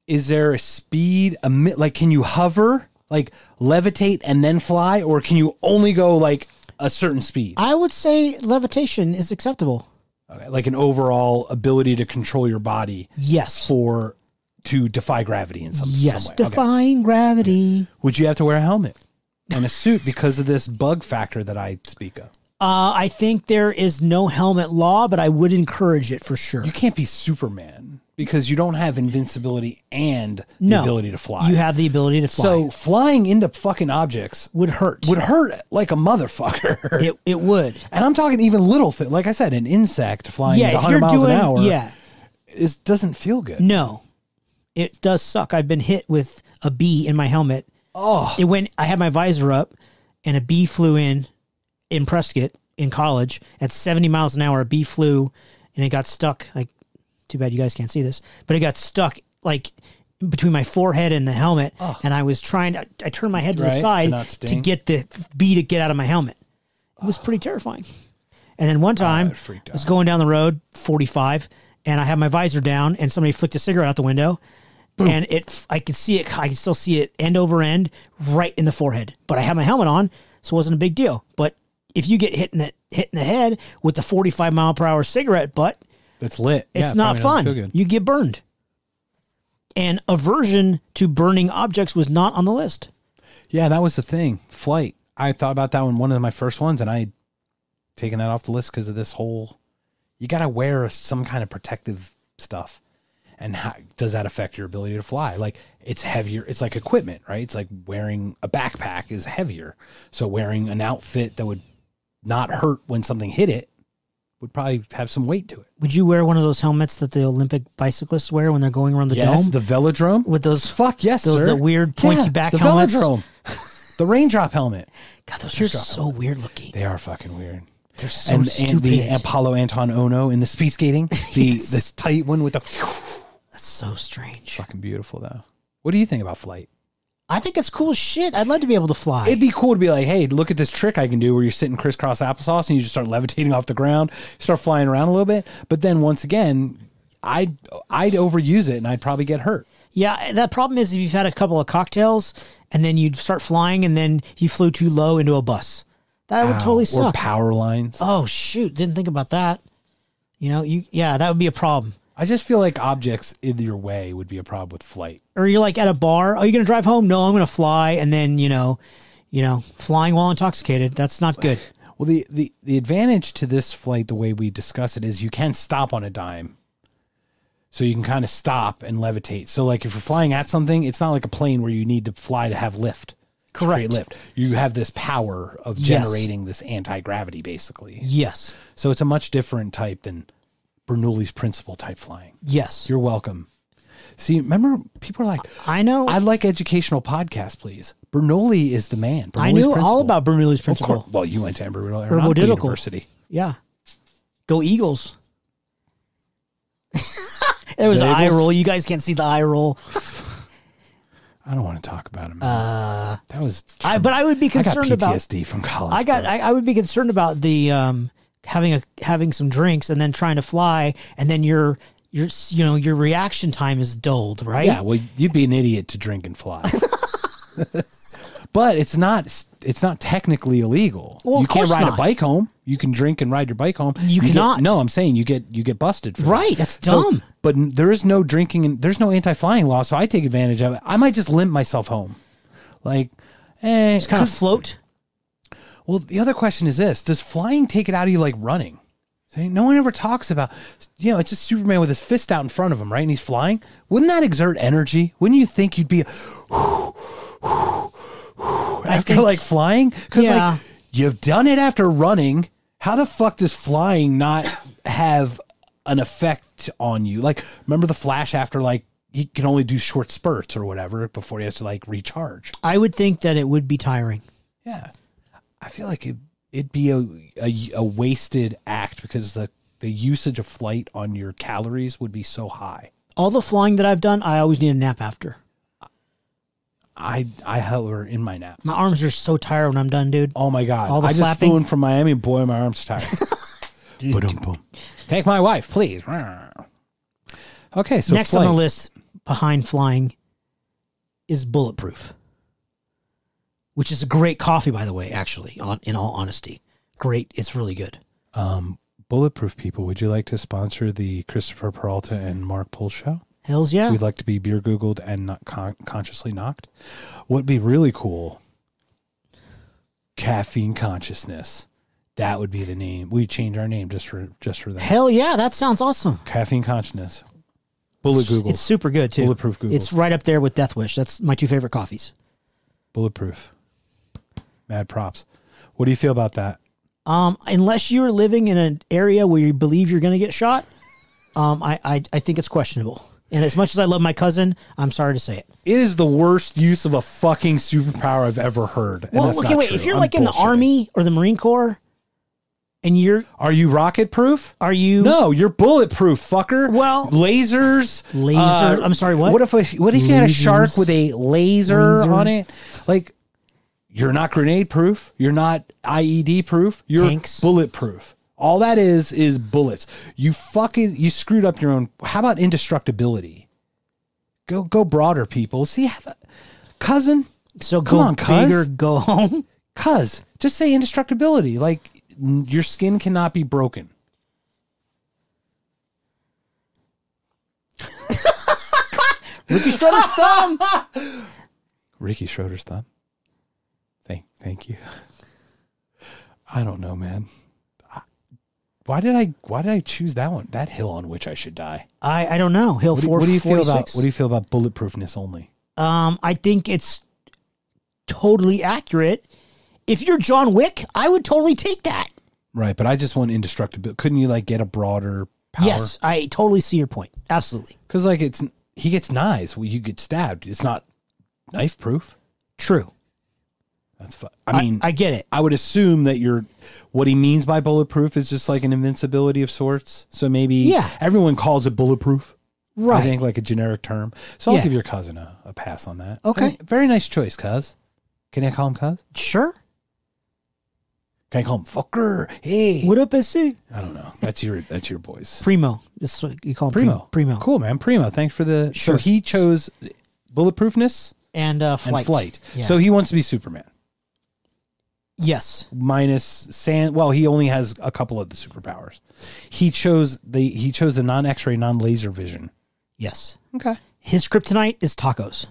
Is there a speed? A mi- like can you hover, like levitate and then fly, or can you only go like a certain speed? I would say levitation is acceptable. Okay, like an overall ability to control your body Yes. for to defy gravity in some, yes. some way. Okay. Defying gravity. Would you have to wear a helmet and a suit because of this bug factor that I speak of? Uh, I think there is no helmet law, but I would encourage it for sure. You can't be Superman because you don't have invincibility and the No. ability to fly. You have the ability to fly. so flying into fucking objects would hurt. would hurt like a motherfucker. it it would. and I'm talking even little thing. Like I said, an insect flying Yeah, at 100 miles doing an hour yeah, is doesn't feel good. no, it does suck. I've been hit with a bee in my helmet. Oh, It went. I had my visor up, and a bee flew in in Prescott in college at 70 miles an hour. A bee flew, and it got stuck. Like, too bad you guys can't see this, but it got stuck like between my forehead and the helmet. Oh. And I was trying. To, I turned my head to Right, the side not to, get the bee to get out of my helmet. It was oh. pretty terrifying. And then one oh, time, that freaked I was going down the road, 45, and I had my visor down, and somebody flicked a cigarette out the window. And it, I could see it. I could still see it end over end, right in the forehead. But I had my helmet on, so it wasn't a big deal. But if you get hit in the hit in the head with the forty-five mile per hour cigarette butt, it's lit. it's Yeah, not fun. doesn't feel good. You get burned. And aversion to burning objects was not on the list. Yeah, that was the thing. Flight. I thought about that one one of my first ones, and I had taken that off the list because of this whole. You got to wear some kind of protective stuff, and how does that affect your ability to fly? Like it's heavier. It's like equipment, right? It's like wearing a backpack is heavier, so wearing an outfit that would not hurt when something hit it would probably have some weight to it. Would you wear one of those helmets that the Olympic bicyclists wear when they're going around the yes, dome the velodrome. with those? Fuck yes, those sir. the weird pointy back the helmets? velodrome, the raindrop helmet. God, those are so weird looking. They are fucking weird. They're so and, stupid. and the Apolo Anton Ohno in the speed skating, the this tight one with the That's so strange. fucking beautiful though. What do you think about flight? I think it's cool as shit. I'd love to be able to fly. It'd be cool to be like, hey, look at this trick I can do where you're sitting crisscross applesauce and you just start levitating off the ground, start flying around a little bit. But then once again, I'd I'd overuse it and I'd probably get hurt. yeah, that problem is if you've had a couple of cocktails and then you'd start flying and then you flew too low into a bus. That would totally Or suck. power lines. oh shoot, didn't think about that. You know, you yeah, that would be a problem. I just feel like objects in your way would be a problem with flight. Or you're like at a bar, are you going to drive home? No, I'm going to fly and then, you know, you know, flying while intoxicated, that's not good. Well, the, the, the advantage to this flight, the way we discuss it, is you can stop on a dime. So you can kind of stop and levitate. So, like if you're flying at something, it's not like a plane where you need to fly to have lift. Correct. lift. You have this power of Yes. generating this anti gravity, basically. Yes. So it's a much different type than Bernoulli's principle type flying. Yes. You're welcome. See, remember, people are like, I know. I'd like educational podcasts, please. Bernoulli is the man. I Bernoulli's knew all principle. about Bernoulli's principle. course. Well, you went to Embry-Riddle Aeronautical. University. Yeah. Go Eagles. there was The an eye roll. You guys can't see the eye roll. I don't want to talk about him. Uh, that was. I, but I would be I got concerned about. PTSD from college. I got. I, I would be concerned about the um, having a having some drinks and then trying to fly, and then your your you know your reaction time is dulled, right? yeah, well, you'd be an idiot to drink and fly. but it's not. It's not technically illegal. Well, you can't ride not. a bike home. You can drink and ride your bike home. You get- cannot. no, I'm saying you get you get busted for that. Right, that's So- dumb. but there is no drinking and there's no anti-flying law, so I take advantage of it. I might just limp myself home, like, eh. Just kind of float. Well, the other question is this: Does flying take it out of you like running? See, no one ever talks about, you know, it's just Superman with his fist out in front of him, right? And he's flying. Wouldn't that exert energy? Wouldn't you think you'd be after think- like flying? Because Yeah. like you've done it after running. How the fuck does flying not have an effect on you? Like, remember the Flash after like he can only do short spurts or whatever before he has to like recharge. I would think that it would be tiring. Yeah, I feel like it, it'd be a, a a wasted act because the the usage of flight on your calories would be so high. All the flying that I've done, I always need a nap after. I I hover in my nap. My arms are so tired when I'm done, dude. Oh my god! All the I just flapping? flew in from Miami. Boy, my arms tired. Boom, boom. Thank my wife, please. Okay, so Next on the list behind flying is bulletproof, which is a great coffee, by the way. Actually, on, in all honesty, great. It's really good. Um, bulletproof people. Would you like to sponsor the Christopher Peralta and Mark Pull show? Hell's yeah. We'd like to be beer googled and not con- consciously knocked. What'd be really cool? Caffeine consciousness. That would be the name. We change our name just for just for that. Hell yeah, that sounds awesome. Caffeine consciousness. Bullet Google. it's super good too. Bulletproof Googles. It's right up there with Death Wish. That's my two favorite coffees. Bulletproof. Mad props. What do you feel about that? Um, unless you're living in an area where you believe you're going to get shot, um, I, I I think it's questionable. And as much as I love my cousin, I'm sorry to say it. It is the worst use of a fucking superpower I've ever heard. Well, okay, wait. true. If you're I'm like in the army or the Marine Corps, and you're are you rocket proof? are you No, you're bulletproof, fucker. Well- lasers. uh, Laser- I'm sorry, what? What if what if you had a shark with a laser Lasers. on it? Like, you're not grenade proof. You're not IED proof. You're Tanks. bulletproof. All that is is bullets. You fucking you screwed up your own. How about indestructibility? Go go broader, people. See, have a, cousin, so Come go on, cuz. go home? cuz, just say indestructibility. Like n- your skin cannot be broken. Ricky Schroder's thumb. Ricky Schroder's thumb. Thank, you. I don't know, man. I- Why did I? Why did I choose that one? That hill on which I should die. I I don't know. Hill What do, four. what do you feel about? What do you feel about bulletproofness only? Um, I think it's totally accurate. If you're John Wick, I would totally take that. Right, but I just want indestructible. Couldn't you like get a broader power? Yes, I totally see your point. Absolutely because like it's he gets knives. Well, you get stabbed. It's not knife proof. true. That's fu- I mean, I, I get it. I would assume that you're what he means by bulletproof is just like an invincibility of sorts. So maybe Yeah. everyone calls it bulletproof. I Right. think like a generic term. So I'll Yeah. give your cousin a, a pass on that. Okay. Very, very nice choice, cuz. Can I call him cuz? Sure. Can I call him fucker? Hey. What up, SC? I don't know. That's your that's your boys. Primo. That's what you call him. Primo. Primo. Cool, man. Primo. Thanks for the Sure. So he chose bulletproofness And uh, flight. and flight. Yeah. So he wants to be Superman. Yes. minus sand. Well, he only has a couple of the superpowers. He chose the he chose the non X ray, non laser vision. Yes. Okay, His kryptonite is tacos.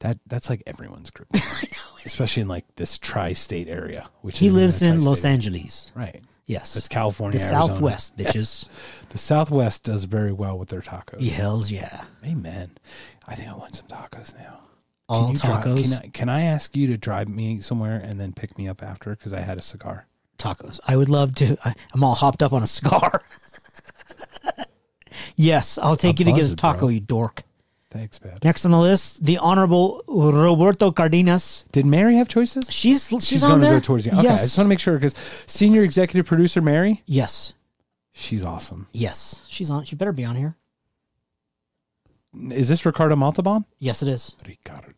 that that's like everyone's group, especially in like this tri-state area. Which He is lives in Los tri-state. Angeles. Right, Yes. that's California, the Arizona. Southwest, bitches. The Southwest does very well with their tacos. Yeah, Hells yeah. Amen. I think I want some tacos now. All you drive- tacos. can, I, can I ask you to drive me somewhere and then pick me up after because I had a cigar? tacos. I would love to. I, I'm all hopped up on a cigar. yes, I'll take you to get a taco, bro. you dork. Thanks, bad. Next on the list, the Honorable Roberto Cardenas. Did Mary have choices? She's she's, She's on going to there. go towards the. Okay, yes. I just want to make sure because senior executive producer Mary, yes, she's awesome. yes, she's on. She better be on here. Is this Ricardo Montalban? Yes, it is. Ricardo.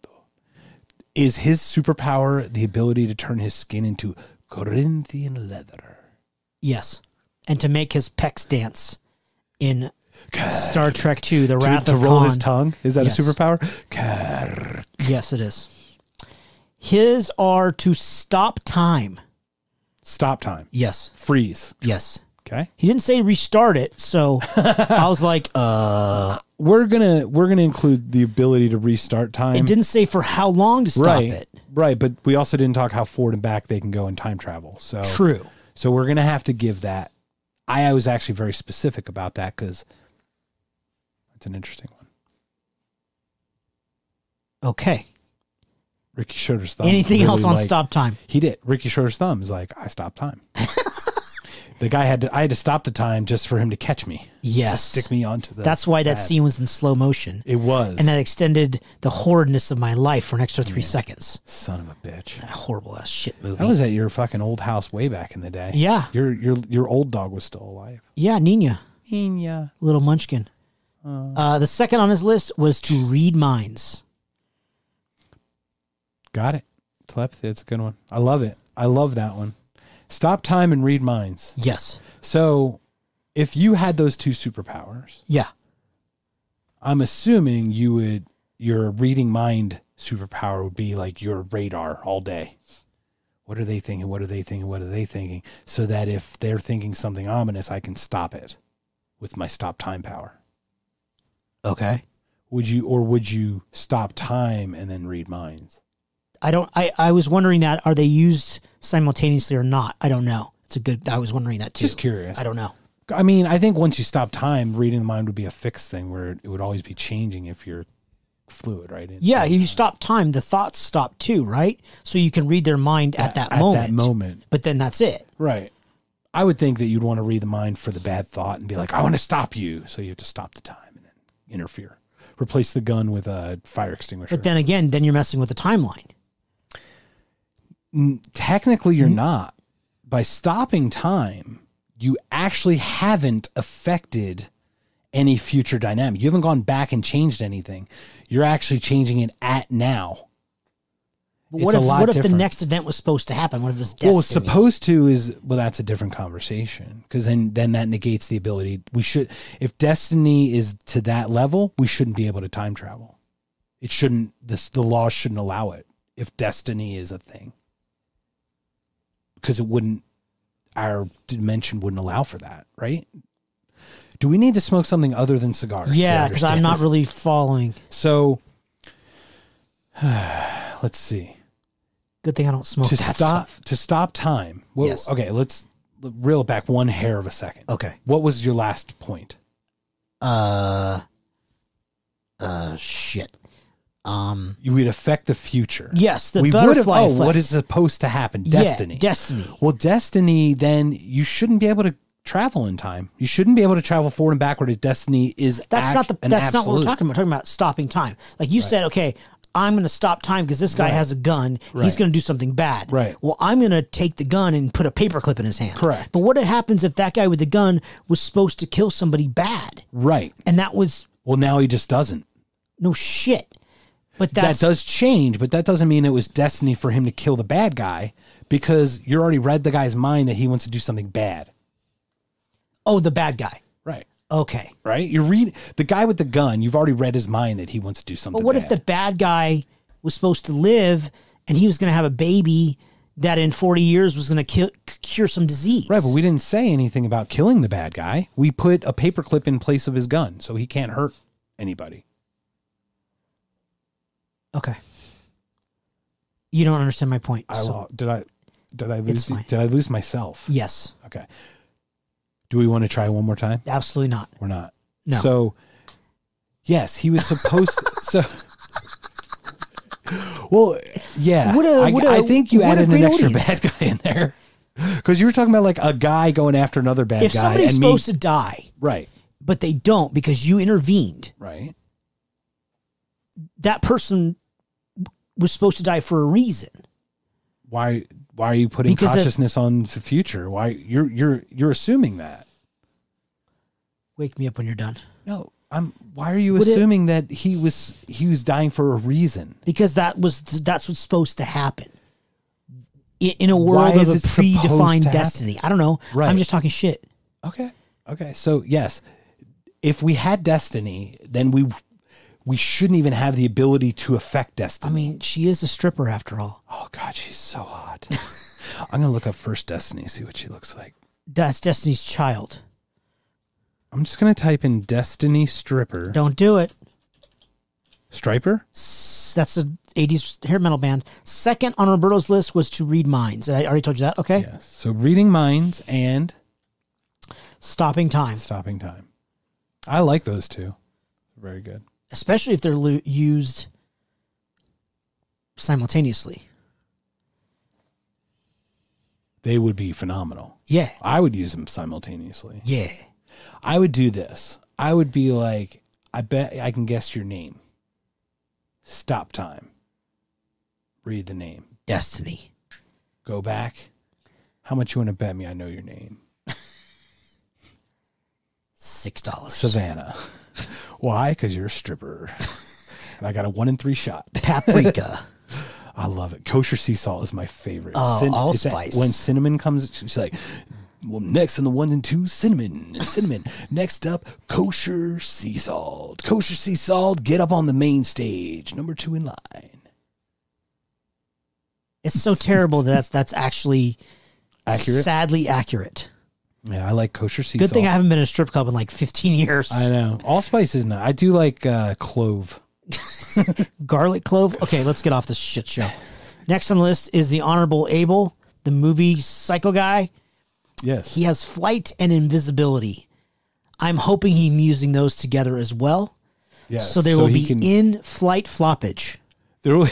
Is his superpower the ability to turn his skin into Corinthian leather? Yes, and to make his pecs dance in Star Trek Two: The Wrath To, to of roll Khan. his tongue? Is that Yes. a superpower? Car- Yes, it is. His are to stop time. Stop time. Yes, Freeze. yes. Okay. He didn't say restart it, so I was like, uh. We're gonna we're gonna include the ability to restart time. It didn't say for how long to stop right. it. Right, but we also didn't talk how forward and back they can go in time travel. So True. So we're gonna have to give that. I, I was actually very specific about that because it's an interesting one. Okay. Ricky Schroder's thumb. Anything really else on like- stop time? He did. Ricky Schroder's thumb is like I stop time. the guy had to. I had to stop the time just for him to catch me. Yes. To stick me onto the. That's why that pad. scene was in slow motion. It was. And that extended the horridness of my life for an extra three seconds. son of a bitch. That horrible ass shit movie. That was at your fucking old house way back in the day. Yeah. Your your your old dog was still alive. yeah, Nina, Nina, little munchkin. Uh, the second on his list was to read minds. Got it. Telepathy. It's a good one. I love it. I love that one. Stop time and read minds. Yes. So, if you had those two superpowers, Yeah. I'm assuming you would your reading mind superpower would be like your radar all day. What are they thinking? What are they thinking? What are they thinking? So that if they're thinking something ominous, I can stop it with my stop time power. Okay. Would you or would you stop time and then read minds? I don't. I, I was wondering that are they used simultaneously or not? I don't know. It's a good. I was wondering that too. Just curious. I don't know. I mean, I think once you stop time, reading the mind would be a fixed thing where it would always be changing if you're fluid, right? It- Yeah, if you stop time, the thoughts stop too, right? So you can read their mind at that at moment. that moment. But then that's it. Right. I would think that you'd want to read the mind for the bad thought and be like, I want to stop you. So you have to stop the time and then interfere. Replace the gun with a fire extinguisher. But then again, then you're messing with the timeline. Technically, Mm-hmm. you're not. By stopping time, you actually haven't affected any future dynamic. You haven't gone back and changed anything. You're actually changing it at now. But It's what a if what if the next event was supposed to happen? What if it was destiny? Well, supposed to is well, that's a different conversation because then then that negates the ability. We should, if destiny is to that level, we shouldn't be able to time travel. It shouldn't. This the law shouldn't allow it if destiny is a thing because it wouldn't. Our dimension wouldn't allow for that, right? Do we need to smoke something other than cigars? yeah, because I'm not this? really following. So, let's see. Good thing I don't smoke to stop stuff. to stop time. Well, Yes. Okay, let's reel it back one hair of a second. Okay. What was your last point? Uh. Uh. Shit. Um. You would affect the future. Yes, the we would have. Oh, what is supposed to happen? Destiny. Yeah, destiny. well, destiny. Then you shouldn't be able to travel in time. You shouldn't be able to travel forward and backward. If destiny is That's act- not the. That's not what we're talking about. We're talking about stopping time. Like you said, okay, I'm going to stop time because this guy has a gun. He's going to do something bad. Right. Well, I'm going to take the gun and put a paperclip in his hand. Correct. But what happens if that guy with the gun was supposed to kill somebody bad, Right. and that was Well, now he just doesn't. no shit. But that does change, but that doesn't mean it was destiny for him to kill the bad guy because you already read the guy's mind that he wants to do something bad. oh the bad guy. Right. Okay. right? You read the guy with the gun. You've already read his mind that he wants to do something. But what if the bad guy was supposed to live and he was going to have a baby that in 40 years was going to cure some disease? right? But we didn't say anything about killing the bad guy. We put a paperclip in place of his gun, so he can't hurt anybody. Okay. You don't understand my point. I so- did I did I lose you? fine. did I lose myself? yes, Okay. Do we want to try one more time? absolutely not. We're not. No. So, yes, he was supposed. so, well, yeah. What a- I, what a- I think you what a added an great extra audience. bad guy in there because you were talking about like a guy going after another bad If guy. somebody's and me- supposed to die, right, but they don't because you intervened, right. that person was supposed to die for a reason. Why? Why are you putting Because of- consciousness on the future? Why you're you're you're assuming that? Wake me up when you're done. No, I'm. Why are you Would it- assuming that he was he was dying for a reason? Because that was that's what's supposed to happen. In, in a world of a it predefined destiny. I don't know. Right. I'm just talking shit. Okay. Okay. So yes, if we had destiny, then we we shouldn't even have the ability to affect destiny. I mean, she is a stripper after all. oh God, she's so hot. I'm gonna look up first Destiny, see what she looks like. That's Destiny's Child. I'm just gonna type in Destiny stripper Don't do it. Stryper. S- That's a 80s hair metal band. Second on Roberto's list was to read minds. And I already told you that. Okay. Yes. So reading minds and Stopping time, stopping time. I like those two. Very good. Especially if they're lo- used simultaneously. They would be phenomenal. Yeah. I would use them simultaneously. Yeah. I would do this. I would be like, I bet I can guess your name. Stop time. Read the name. Destiny. Go back. How much you want to bet me I know your name? Six dollars. Savannah. Why? Because you're a stripper. and I got a one in three shot. Paprika. I love it. Kosher sea salt is my favorite. Oh, that- allspice. when cinnamon comes, she's like, well, next in the one and two, cinnamon. Cinnamon. next up, kosher sea salt. Kosher sea salt, get up on the main stage. Number two in line. it's so terrible that that's that's actually Accurate? sadly accurate. Yeah, I like kosher sea Good salt. thing I haven't been in a strip club in like 15 years. I know. Allspice is not. I do like uh, clove. Garlic clove. Okay, let's get off this shit show. Next on the list is the Honorable Abel, the movie Psycho guy. Yes. He has flight and invisibility. I'm hoping he's using those together as well. yes. So there will be can- in flight floppage. There will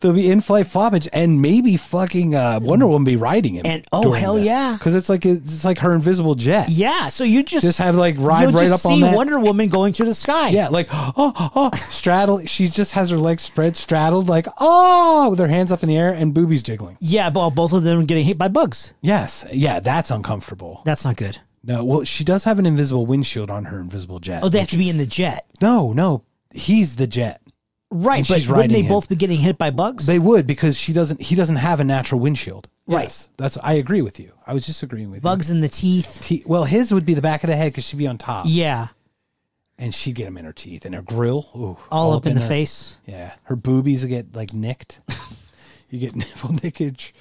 there'll be in-flight floppage, and maybe fucking uh, Wonder Woman be riding him. And- oh, hell yeah. Because it's like it's like her invisible jet. Yeah, so you just Just have like ride right just up see on that. Wonder Woman going through the sky. Yeah, like oh oh straddle. She just has her legs spread, straddled, like oh, with her hands up in the air and boobies jiggling. yeah, but both of them getting hit by bugs. Yes, yeah, that's uncomfortable. That's not good. No, well, she does have an invisible windshield on her invisible jet. Oh, they have to be in the jet, no, no, he's the jet. Right? But wouldn't they him. both be getting hit by bugs? They would because she doesn't. He doesn't have a natural windshield. Right. Yes, that's. I agree with you. I was just agreeing with you. bugs in the teeth. Te- well, his would be the back of the head because she'd be on top, Yeah, and she'd get him in her teeth and her grill. Ooh, all, up in the her- face. Yeah, her boobies would get like nicked. you get nipple nickage.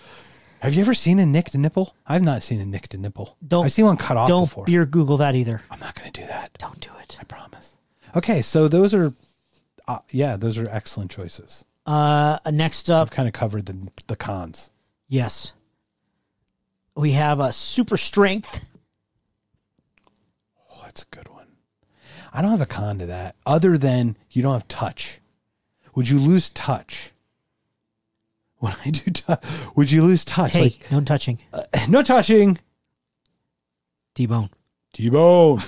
Have you ever seen a nicked nipple? I've not seen a nicked nipple. Don't- I've seen one cut off Don't before. beer Google that either. I'm not going to do that. Don't do it. I promise. Okay, so those are, uh, yeah, those are excellent choices. Uh, next up, I've kind of covered the the cons. yes, we have a super strength. Oh, that's a good one. I don't have a con to that, other than you don't have touch. Would you lose touch? When I do touch, would you lose touch? Hey, Like, no touching. uh, no touching. T bone. T-bone. You want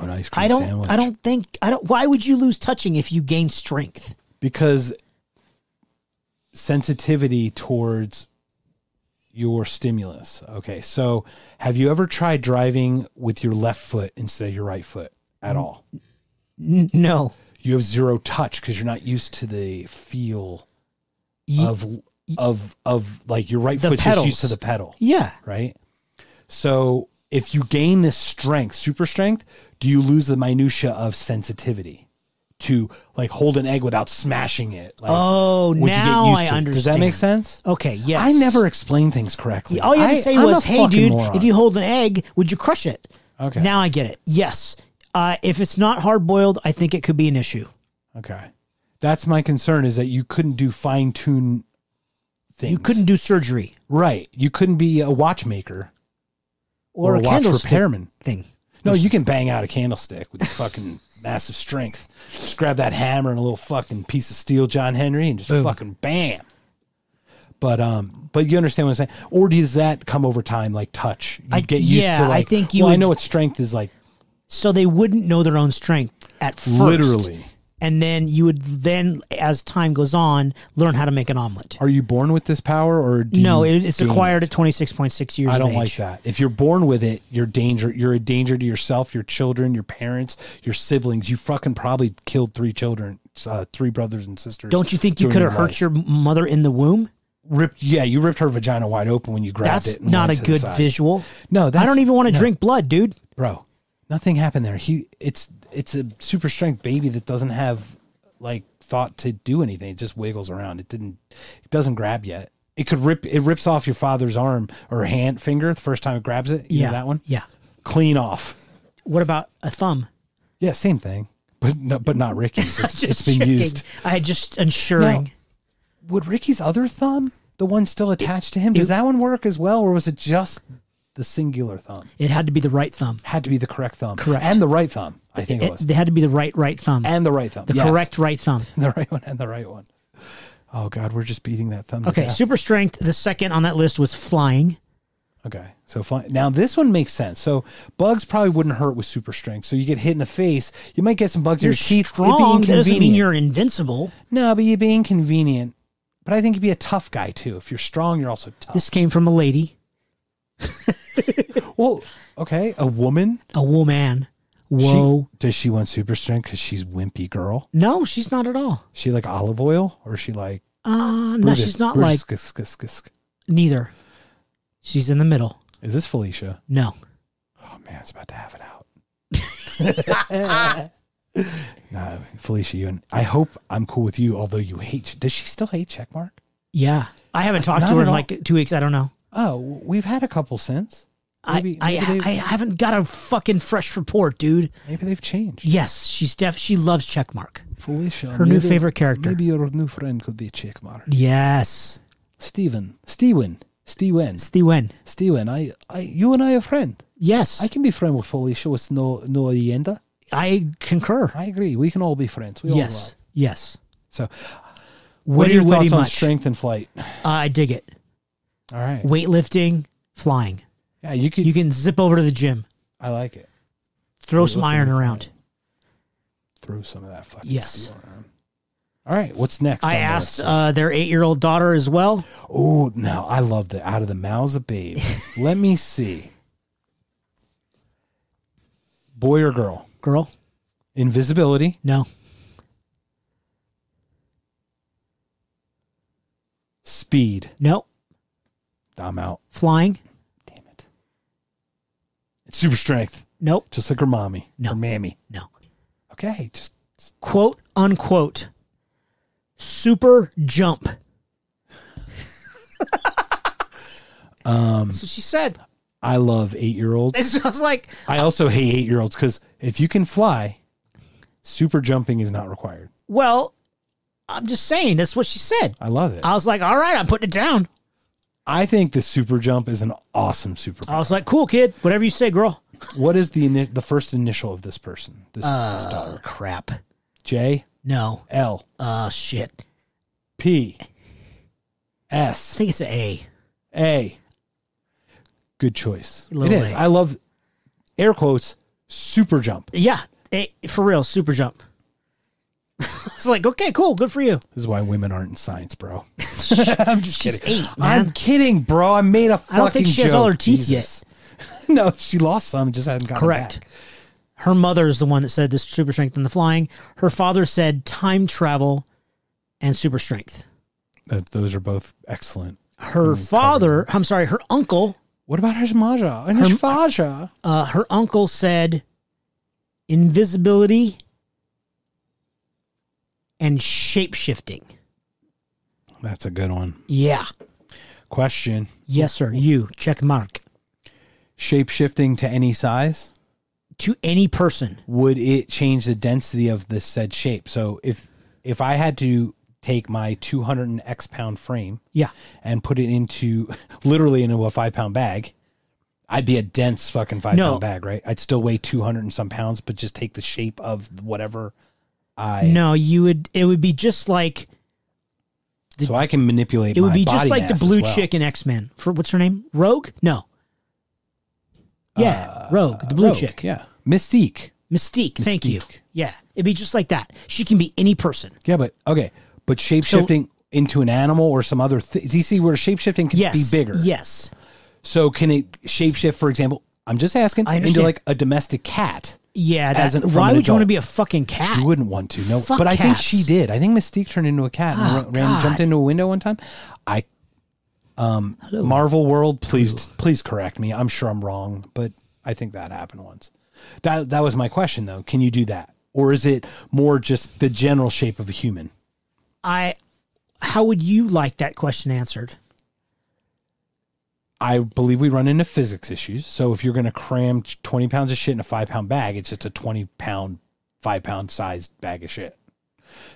an ice cream I don't. sandwich? I don't think. I don't. Why would you lose touching if you gain strength? because sensitivity towards your stimulus. Okay, so have you ever tried driving with your left foot instead of your right foot at all? No. You have zero touch because you're not used to the feel Ye- of of of like your right The foot's just pedals. used to the pedal, yeah. right? So if you gain this strength, super strength, do you lose the minutia of sensitivity to like hold an egg without smashing it? Like, Oh, would you get now used I understand. Does that make sense? Okay. Yes. I never explain things correctly. All you had to say I'm was, "Hey, dude, moron." if you hold an egg, would you crush it?" Okay. Now I get it. Yes. Uh, if it's not hard boiled, I think it could be an issue. okay, that's my concern is that you couldn't do fine tune things. You couldn't do surgery right. You couldn't be a watchmaker or, or, a a candlestick repairman. thing. No, you can bang out a candlestick with fucking massive strength. Just grab that hammer and a little fucking piece of steel, John Henry, and just Boom. fucking bam. But um, but you understand what I'm saying? Or does that come over time, like touch? You I- get used yeah, to I like. think you well, I know what strength is like. So they wouldn't know their own strength at first. Literally. And then you would then, as time goes on, learn how to make an omelet. Are you born with this power, or do No, it, it's acquired it? at 26.6 years I don't like that. If you're born with it, you're danger. You're a danger to yourself, your children, your parents, your siblings. You fucking probably killed three children, uh, three brothers and sisters. Don't you think you could have hurt life. your mother in the womb? ripped? Yeah, you ripped her vagina wide open when you grabbed That's it. not a went to the good visual. No, that's, I don't even want to no, drink blood, dude. bro. Nothing happened there. He, it's it's a super strength baby that doesn't have like thought to do anything. It just wiggles around. It didn't. It doesn't grab yet. It could rip. It rips off your father's arm or hand finger the first time it grabs it. You know yeah, that one. Yeah. Clean off. What about a thumb? Yeah, same thing, but no, but not Ricky's. It's, it's been checking. used. I just ensuring. Now, would Ricky's other thumb, the one still attached to him, does it- that one work as well, or was it just the singular thumb? It had to be the right thumb. Had to be the correct thumb, Correct. and the right thumb. I think it, It, was, they had to be the right right thumb. and the right thumb. the Yes. correct right thumb. the right one, and the right one. Oh God, we're just beating that thumb. Okay, super strength. The second on that list was flying. Okay, so. Now this one makes sense. So bugs probably wouldn't hurt with super strength. So you get hit in the face, you might get some bugs in You're your teeth. Strong. That doesn't mean you're invincible. No, but you'd be inconvenient. But I think you'd be a tough guy too. If you're strong, you're also tough. This came from a lady, well, okay, a woman. a woman. She- Whoa. does she want super strength because she's wimpy girl? no, she's not at all. She like Olive Oyl, or is she like? Uh, no, she's not like neither. She's in the middle. Is this Felicia? No. Oh man, it's about to have it out. no, Felicia, you and I hope I'm cool with you. Although you hate, does she still hate Checkmark? Yeah. I haven't talked Not to her in all. like two weeks. I don't know. Oh, we've had a couple since. Maybe, I, maybe, I, I haven't got a fucking fresh report, dude. maybe they've changed. Yes, she's def. She loves checkmark. Felicia, Her new favorite character. Maybe your new friend could be Checkmark. Yes. Steven, Steven, Steven. Steven. Steven, I, I, you and I are friend. Yes, I can be friend with Felicia with no, no agenda. I concur. I agree. We can all be friends. We all yes, yes. So, what are your thoughts on much. strength and flight? Uh, I dig it. All right. Weightlifting, flying. Yeah, you could. You can zip over to the gym, I like it. throw some Weightlifting iron around. Throw some of that fucking Yes. steel around. All right. What's next? I asked uh, their eight-year-old daughter as well. oh, no. I love the out of the mouths of babes. Let me see. Boy or girl? Girl, Invisibility, no, speed. no, I'm out. flying. It's super strength, nope, just like her mommy. No. Her mammy. no. Okay. Just Quote unquote. Super jump. um That's what she said. I love eight year olds. It's just like I also hate eight year olds because if you can fly, super jumping is not required. Well, I'm just saying that's what she said. I love it. I was like, all right, I'm putting it down. I think the super jump is an awesome super. I was like, cool, kid. Whatever you say, girl. What is the ini- the first initial of this person? This, this Uh, daughter. crap. J No. L Uh, shit. P I S think it's an A. A. Good choice. It Little is. A. I love air quotes super jump. Yeah, A, for real, super jump. it's like, okay, cool, good for you. This is why women aren't in science, bro. I'm just She's eight, I'm kidding, bro. I made a fucking I don't think she has all her teeth Jesus. no, she lost some. Just hasn't gotten Correct. back. Her mother is the one that said this super strength and the flying. Her father said time travel and super strength. That, those are both excellent. Her father, I'm sorry, her uncle, What about her maja and her faja? uh, her uncle said invisibility and shape shifting. That's a good one. Yeah. Question: Yes, sir. You check mark Shape shifting to any size to any person. would it change the density of the said shape? So if if I had to take my 200 and X pound frame Yeah. and put it into literally into a five pound bag, I'd be a dense fucking five No. pound bag, right? I'd still weigh 200 and some pounds, but just take the shape of whatever I. No, you would. It would be just like so I can manipulate. it would be just like the blue well. chick in X Men. For what's her name? Rogue? No. Yeah, Rogue, the blue Uh, Rogue, chick, Yeah, Mystique. Mystique. Thank you. Yeah, it'd be just like that. She can be any person. Yeah, but okay, but shape shifting into an animal or some other. Th- do you see where shape shifting can Yes, be bigger? Yes, So can it shape shift, for example? I'm just asking I into like a domestic cat. Yeah. That, from why an would you want to adult. be a fucking cat? You wouldn't want to, no. Fuck but I think cats. she did. I think Mystique turned into a cat and Oh, ran, ran- jumped God. into a window one time. I, um, Marvel World, please, please correct me. I'm sure I'm wrong, but I think that happened once. That that was my question though. Can you do that, or is it more just the general shape of a human? I. How would you like that question answered? I believe we run into physics issues. So if you're going to cram 20 pounds of shit in a five pound bag, it's just a 20 pound, five pound sized bag of shit.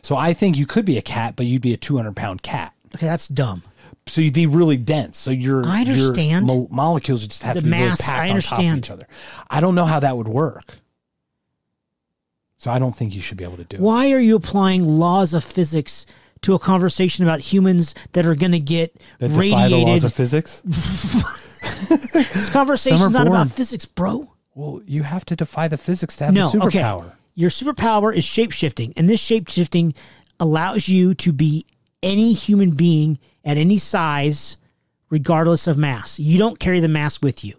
So I think you could be a cat, but you'd be a 200 pound cat. Okay, that's dumb. So you'd be really dense. So your I understand. your mo- molecules would just have The to be really mass, packed I on top of understand. each other. I don't know how that would work. So I don't think you should be able to do it. Why are you applying laws of physics to a conversation about humans that are going to get That defy the laws radiated? of physics. this conversation's Some not about physics, bro. Well, you have to defy the physics to have No, a superpower. okay. Your superpower is shape shifting, and this shape shifting allows you to be any human being at any size, regardless of mass. You don't carry the mass with you.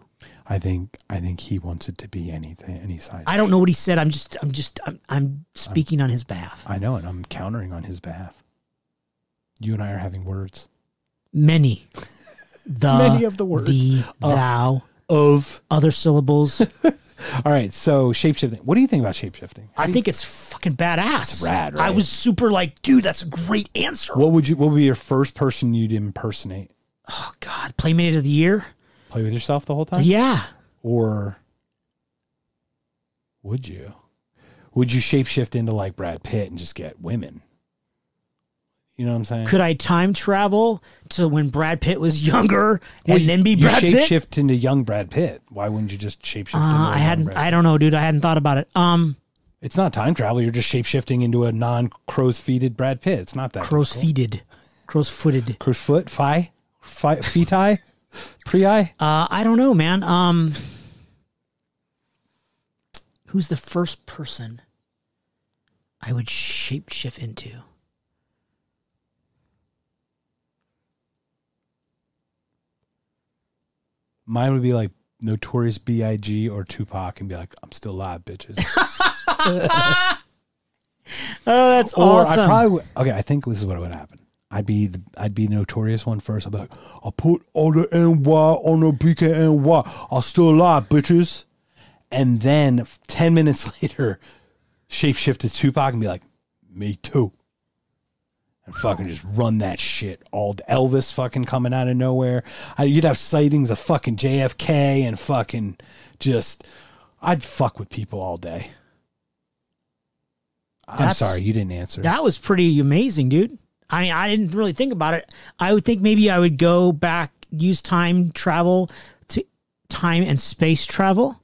I think I think he wants it to be anything, any size. I don't know what he said. I'm just, I'm just, I'm, I'm speaking on his behalf. I know, and I'm countering on his behalf. You and I are having words Many, the, Many of the words. the, uh, thou, of. other syllables. All right, so shapeshifting. What do you think about shapeshifting? I think it's fucking badass. It's rad, I was super like, dude, that's a great answer. What would you? What would be your first person you'd impersonate? Oh God, Playmate of the Year. Play with yourself the whole time, Yeah, or would you? Would you shapeshift into like Brad Pitt and just get women? You know what I'm saying? Could I time travel to when Brad Pitt was younger and Well, then be you Brad Pitt? shapeshift into young Brad Pitt. Why wouldn't you just shapeshift? into Uh, I young hadn't. I don't know, dude. I hadn't thought about it. Um, It's not time travel. You're just shapeshifting into a non crow's feeted Brad Pitt. It's not that crow's feeted, crow's footed. Crow's foot, phi, phi feti, prii. Uh, I don't know, man. Um, who's the first person I would shapeshift into? Mine would be like Notorious B.I.G. or Tupac, and be like, "I'm still alive, bitches." Oh, that's or awesome. I probably would, okay. I think this is what would happen. I'd be the I'd be Notorious one first. I'd be like, "I put all the NY on the BKNY. I'm still alive, bitches." And then ten minutes later, shapeshift to Tupac and be like, "Me too." And fucking just run that shit all Elvis fucking coming out of nowhere. I, you'd have sightings of fucking JFK and fucking just I'd fuck with people all day. I'm That's- sorry you didn't answer. That was pretty amazing, dude. I mean, I didn't really think about it. I would think maybe I would go back, use time travel to time and space travel.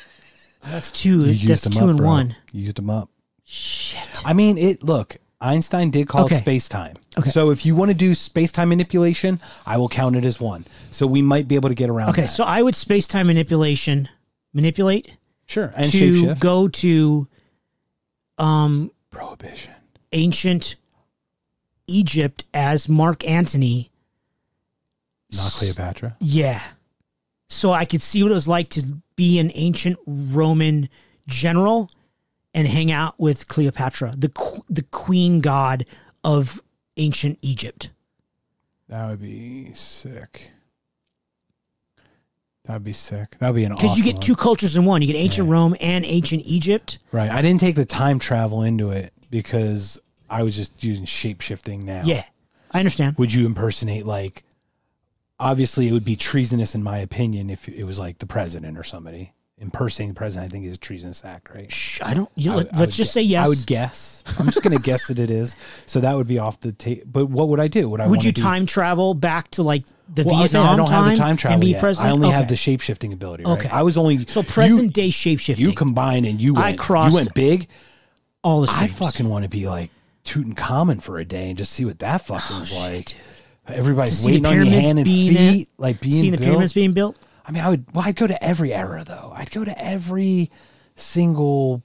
That's two. you That's two up, and bro. one. You used them up. Shit. I mean, it. Look, Einstein did call Okay. it space time. Okay. So if you want to do space time manipulation, I will count it as one. So we might be able to get around. Okay, that. so I would space time manipulation, manipulate sure, and to shapeshift. go to um Prohibition. ancient Egypt as Mark Antony. Not Cleopatra. Yeah. So I could see what it was like to be an ancient Roman general and hang out with Cleopatra, the qu- the queen god of ancient Egypt. That would be sick. That'd be sick. That'd be an Because awesome you get one. two cultures in one. You get ancient Yeah. Rome and ancient Egypt. Right. I didn't take the time travel into it because I was just using shape shifting now. Yeah. I understand. Would you impersonate like obviously it would be treasonous in my opinion if it was like the president or somebody. Impersonating the president I think is a treasonous act, right? Shh, I don't. You, I let, I let's just say yes. I would guess. I'm just going to guess that it is. So that would be off the table. But what would I do? Would I would you be- time travel back to like the Well, I Vietnam I don't time, have the time travel and be yet. president? I only have the shape shifting ability. Right? Okay. I was only so you- present day shapeshifting. You combined and you I went. crossed- You went big. all the I fucking want to be like Tutankhamun for a day and just see what that fucking oh, was like. Everybody's Oh, see the waiting on your hand and feet, like being seeing the built. pyramids being built. I mean, I would. Well, I'd go to every era though. I'd go to every single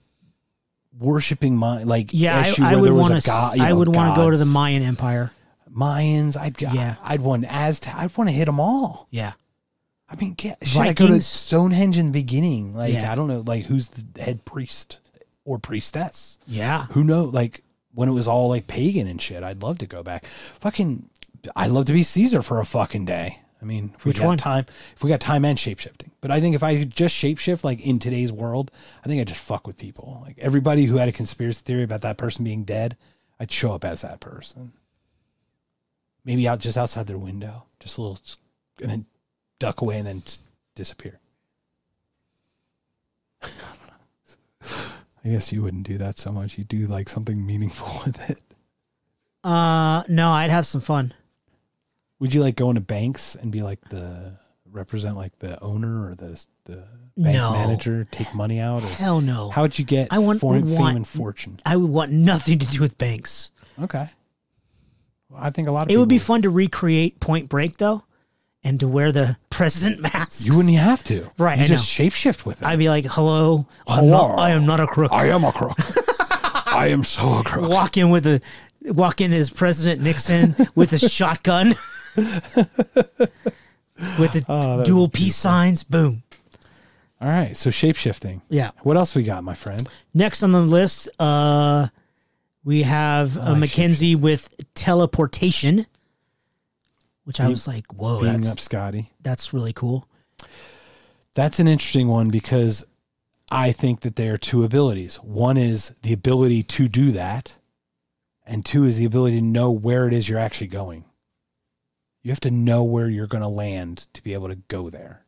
worshiping my like Yeah, issue I, I would want to. god. I know, would want to go to the. Mayan Empire. Mayans. I'd. Yeah. I'd want Aztec. I'd want to hit them all. Yeah, I mean, get, shit, I go to Vikings. Stonehenge in the beginning. Like Yeah. I don't know, like who's the head priest or priestess? yeah. Who know? Like when it was all like pagan and shit. I'd love to go back. Fucking, I'd love to be Caesar for a fucking day. I mean, if we Which got one? time, if we got time and shapeshifting. But I think if I could just shapeshift, like in today's world, I think I'd just fuck with people. Like everybody who had a conspiracy theory about that person being dead, I'd show up as that person. Maybe out just outside their window, just a little, and then duck away and then disappear. I guess you wouldn't do that so much. You do like something meaningful with it. Uh, no, I'd have some fun. Would you like go into banks and be like the represent like the owner or the the bank No. manager, take money out? Or Hell no. how would you get I want- foreign want- fame and fortune? I would want nothing to do with banks. Okay. Well, I think a lot of It would be people- fun to recreate Point Break though, and to wear the president mask. You wouldn't have to. Right, You I just shapeshift with it. I'd be like, "Hello, I'm Hello. not, I am not a crook." I am a crook. I am so a crook. walk in with a walk in as President Nixon with a shotgun with the Oh, that would dual be peace signs. Boom. All right. So shapeshifting. Yeah. What else we got, my friend? Next on the list, uh, we have uh, like Mackenzie with teleportation, which I Being- was like, "Whoa, Being that's up Scotty. that's really cool." That's an interesting one because I think that there are two abilities. One is the ability to do that, and two is the ability to know where it is you're actually going. You have to know where you're going to land to be able to go there.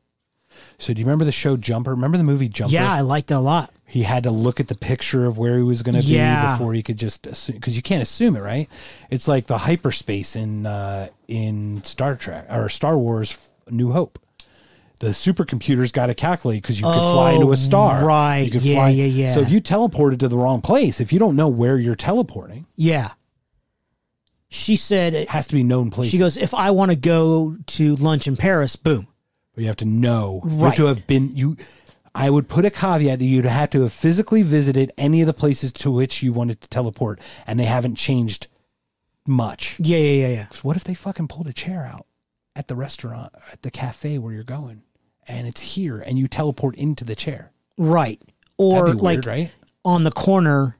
So, do you remember the show Jumper? Remember the movie Jumper? Yeah, I liked it a lot. he had to look at the picture of where he was going to Yeah. be before he could just assume because you can't assume it, right? It's like the hyperspace in uh, in Star Trek or Star Wars: New Hope. The supercomputers got to calculate because you could fly into Oh, a star, right. You could Yeah, fly. yeah, yeah. So if you teleported to the wrong place, if you don't know where you're teleporting, Yeah. She said, it has to be known places. she goes, if I want to go to lunch in Paris, boom. But you have to know. You have to have been you. I would put a caveat that you'd have to have physically visited any of the places to which you wanted to teleport, and they haven't changed much. Yeah, yeah, yeah, yeah. what if they fucking pulled a chair out at the restaurant, at the cafe where you're going, and it's here, and you teleport into the chair? Right. Or be like right? on the corner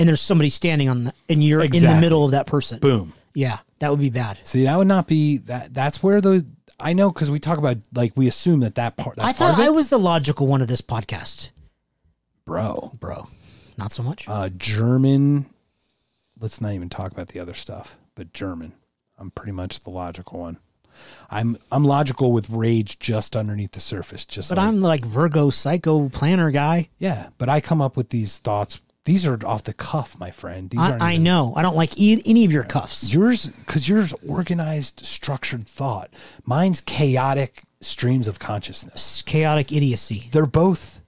and there's somebody standing on the, and you're in the middle of that person. Boom. Yeah, that would be bad. See, that would not be that. That's where those. I know because we talk about like we assume that that part. That's I part thought of I was the logical one of this podcast. bro. Bro, not so much. uh, German. Let's not even talk about the other stuff, but German. I'm pretty much the logical one. I'm I'm logical with rage just underneath the surface. Just but like- I'm like Virgo psycho planner guy. yeah, but I come up with these thoughts. These are off the cuff, my friend. These aren't I, I even- know. I don't like e- any of your cuffs. yours because yours organized, structured thought. Mine's chaotic streams of consciousness. Chaotic idiocy. They're both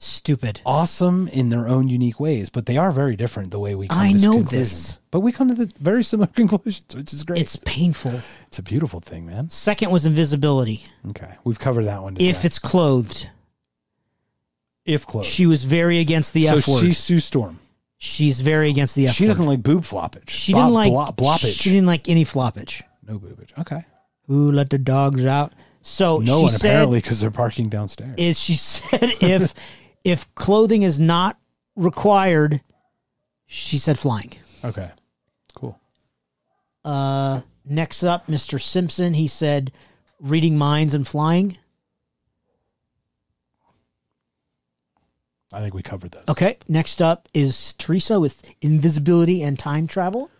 Stupid. awesome in their own unique ways, but they are very different the way we come I to know this. But we come to the very similar conclusions, which is great. It's painful. It's a beautiful thing, man. Second was invisibility. Okay, we've covered that one. Today. If it's clothed, if close, she was very against the so F word. she's Sue Storm. She's very against the F She word. doesn't like boob floppage. She Bop- didn't like blop- bloppage. She didn't like any floppage. no boobage. Okay. Who let the dogs out? So No she one said, apparently because they're parking downstairs. is she said if if clothing is not required, she said flying. okay. Cool. Uh, next up, Mr. Simpson. He said reading minds and flying. I think we covered those. Okay. Next up is Teresa with invisibility and time travel.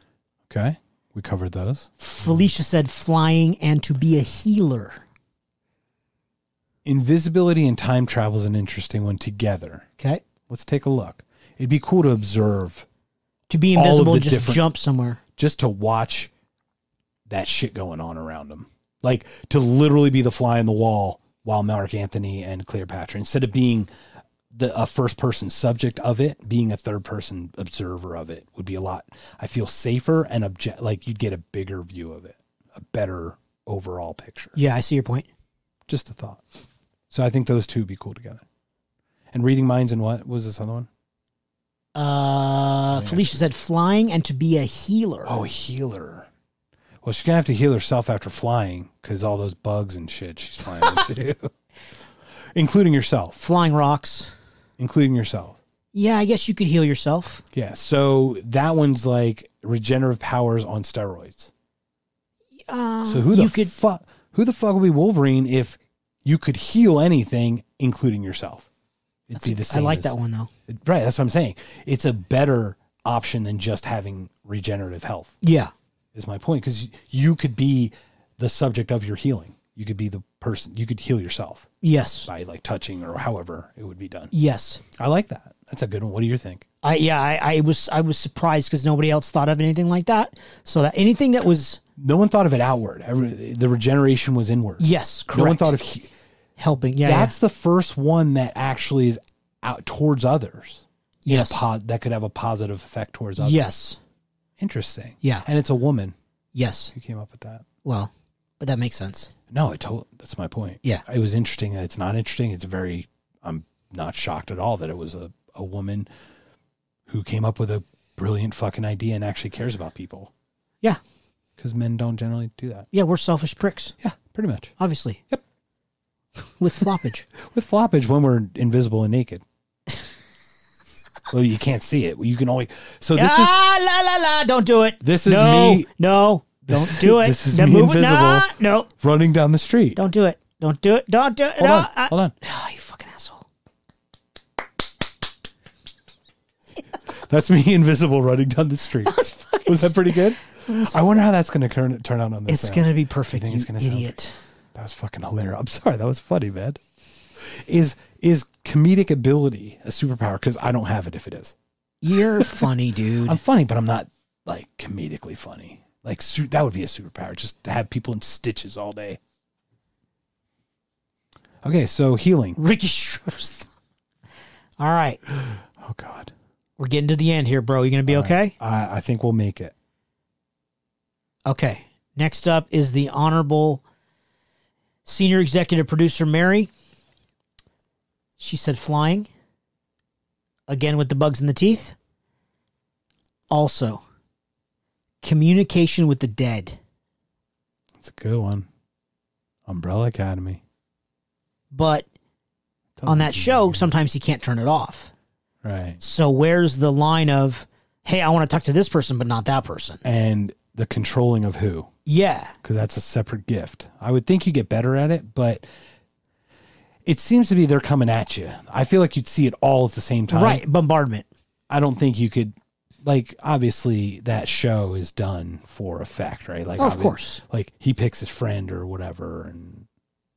Okay. We covered those. Felicia said flying and to be a healer. Invisibility and time travel is an interesting one together. Okay. Let's take a look. It'd be cool to observe, To be invisible just jump somewhere. just to watch that shit going on around them. Like to literally be the fly on the wall while Mark Antony and Cleopatra, instead of being the a first person subject of it, being a third person observer of it would be a lot. I feel safer and object like you'd get a bigger view of it, a better overall picture. Yeah, I see your point. Just a thought. So I think those two would be cool together. And reading minds and what was this other one? Uh, Felicia said flying and to be a healer. Oh, healer. Well, she's gonna have to heal herself after flying because all those bugs and shit she's flying into, including yourself, Flying rocks. Including yourself. Yeah, I guess you could heal yourself. Yeah. So that one's like regenerative powers on steroids. Uh, So who the could fuck? Who the fuck would be Wolverine if you could heal anything, including yourself? It'd be the same. I like as- that one though. Right. That's what I'm saying. It's a better option than just having regenerative health. Yeah. is my point because you could be the subject of your healing you could be the person you could heal yourself Yes. by like touching or however it would be done Yes. i like that that's a good one what do you think I yeah, I, I was I was surprised because nobody else thought of anything like that. So that anything that was no one thought of it outward Every, the regeneration was inward yes, correct. no one thought of he, helping. Yeah. that's the first one that actually is out towards others yeah. Yes. po- that could have a positive effect towards others yes. interesting Yeah. and it's a woman Yes. who came up with that Well, but that makes sense. No i told that's my point Yeah. it was interesting that it's not interesting. It's very, I'm not shocked at all that it was a, a woman who came up with a brilliant fucking idea and actually cares about people. Yeah. Because men don't generally do that. Yeah, we're selfish pricks, Yeah, pretty much. obviously. Yep. With floppage. With floppage, when we're invisible and naked. well, you can't see it. You can only. So this is. ah, la la la! Don't do it. This is no, me- No, don't do it. This is me move it. Nah, invisible. no, Running down the street. don't do it. Don't do it. Don't do it. hold no, on. I- hold on. Oh, you fucking asshole. That's me invisible running down the street. Was that pretty good? I wonder how that's going to turn, turn out on this. It's uh, gonna be perfect. You it's gonna sound idiot. That was fucking hilarious. I'm sorry, that was funny, man. Is is comedic ability a superpower? Because I don't have it. If it is, You're funny, dude. I'm funny, but I'm not like comedically funny. Like that would be a superpower, just to have people in stitches all day. Okay, so healing. Ricky Schroder's. All right. Oh God, We're getting to the end here, bro. You going to be okay? I, I think we'll make it. Okay. Next up is the Honorable Senior Executive Producer Mary. She said flying. Again with the bugs in the teeth. Also, communication with the dead. It's a good one. Umbrella Academy. But on that show, sometimes you can't turn it off. right? So where's the line of, hey, I want to talk to this person, but not that person? And the controlling of who, Yeah. because that's a separate gift. I would think you get better at it, but it seems to be they're coming at you. I feel like you'd see it all at the same time. Right. Bombardment. I don't think you could. Like obviously, that show is done for effect, right? Like, Of course. like he picks his friend or whatever, and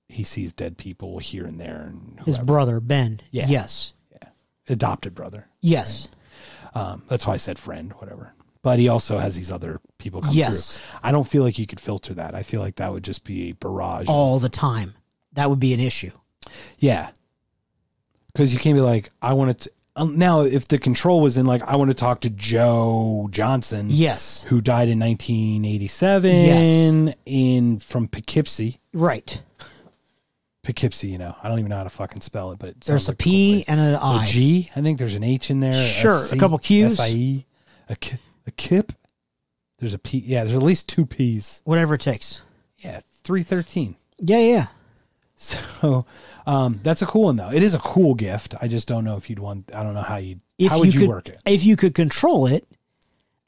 he sees dead people here and there, and His brother, Ben. Yeah. Yes. yeah, adopted brother. Yes. Um, that's why I said friend, whatever. But he also has these other people come Yes. through. I don't feel like you could filter that. I feel like that would just be a barrage. All the time. That would be an issue. Yeah. Because you can't be like, I want to. Um, now, if the control was in, like, I want to talk to Joe Johnson, Yes. who died in 1987 Yes. in from Poughkeepsie. Right. Poughkeepsie, you know, I don't even know how to fucking spell it, but it There's a like cool P and an A I. G. I think there's an H in there. Sure, a C, couple Qs. S-I-E, a, a kip. There's a P. Yeah, there's at least two P's. Whatever it takes. Yeah, 313. Yeah, yeah. So um, that's a cool one, though. It is a cool gift. I just don't know if you'd want, I don't know how you, If how would you, could, work it? If you could control it,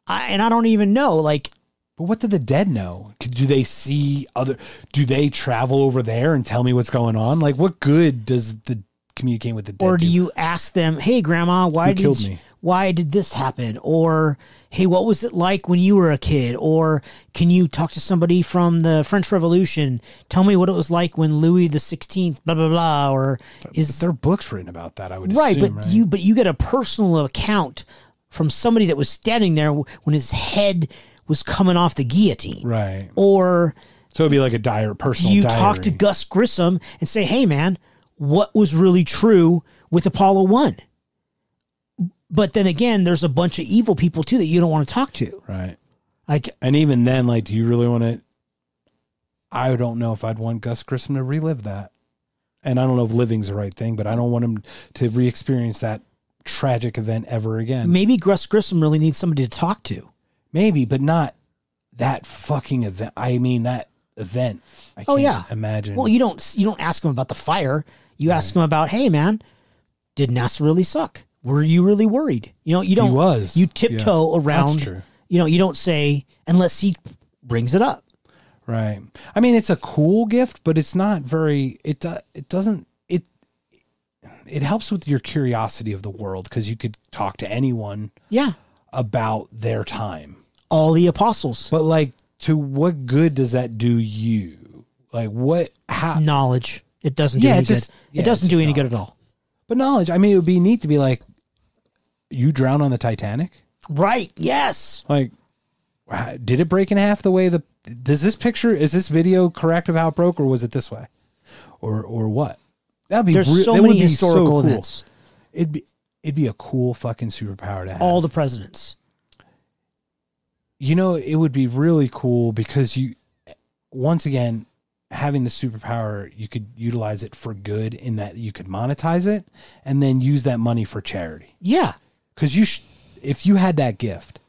I, and I don't even know, like, But what do the dead know? Do they see other, do they travel over there and tell me what's going on? Like, what good does the communicating with the dead or do you ask them, "Hey, Grandma, why Who did you- me? why did this happen?" Or, "Hey, what was it like when you were a kid?" Or, "Can you talk to somebody from the French Revolution? Tell me what it was like when Louis the Sixteenth, blah blah blah." Or is There are books written about that, I would right? assume, but right? you but you get a personal account from somebody that was standing there when his head was coming off the guillotine. Right. Or So it'd be like a dire personal you diary. talk to Gus Grissom and say, "Hey, man, what was really true with Apollo One?" But then again, there's a bunch of evil people too that you don't want to talk to. Right. Like, And even then, like, do you really want to? I don't know if I'd want Gus Grissom to relive that. And I don't know if living's the right thing, but I don't want him to re experience that tragic event ever again. maybe Gus Grissom really needs somebody to talk to. Maybe, but not that fucking event. I mean, that event. I oh, can't Oh, yeah. imagine. Well, you don't you don't ask him about the fire. You ask him about, "Hey, man, did NASA really suck? Were you really worried?" You know, you don't. He was. You tiptoe Yeah. around. That's true. You know, you don't say unless he brings it up. Right. I mean, it's a cool gift, but it's not very. It it doesn't it. It helps with your curiosity of the world because you could talk to anyone Yeah, about their time. all the apostles. But like, to what good does that do you? Like, what? How? knowledge. It doesn't do Yeah, any it's just- good. yeah, it doesn't do any good at all. But knowledge. I mean, it would be neat to be like, you drown on the Titanic. Right. Yes. Like, did it break in half the way the? Does this picture is this video correct of how it broke, or was it this way, or or what? That'd be There's re- so that many be historical cool. events. It'd be it'd be a cool fucking superpower to have. All the presidents. you know, it would be really cool because you, once again, having the superpower, you could utilize it for good in that you could monetize it and then use that money for charity. Yeah. Because you, sh- if you had that gift,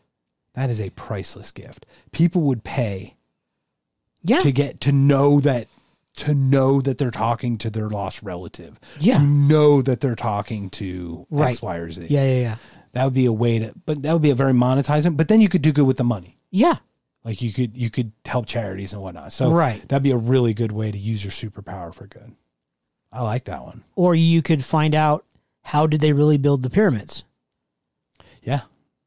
that is a priceless gift. People would pay Yeah. to get to know that to know that they're talking to their lost relative. Yeah. To know that they're talking to Right. X, Y, or Z. Yeah. Yeah. Yeah. That would be a way to, but that would be a very monetizing. But then you could do good with the money. Yeah. Like you could you could help charities and whatnot. So Right. that'd be a really good way to use your superpower for good. I like that one. Or you could find out how did they really build the pyramids. Yeah.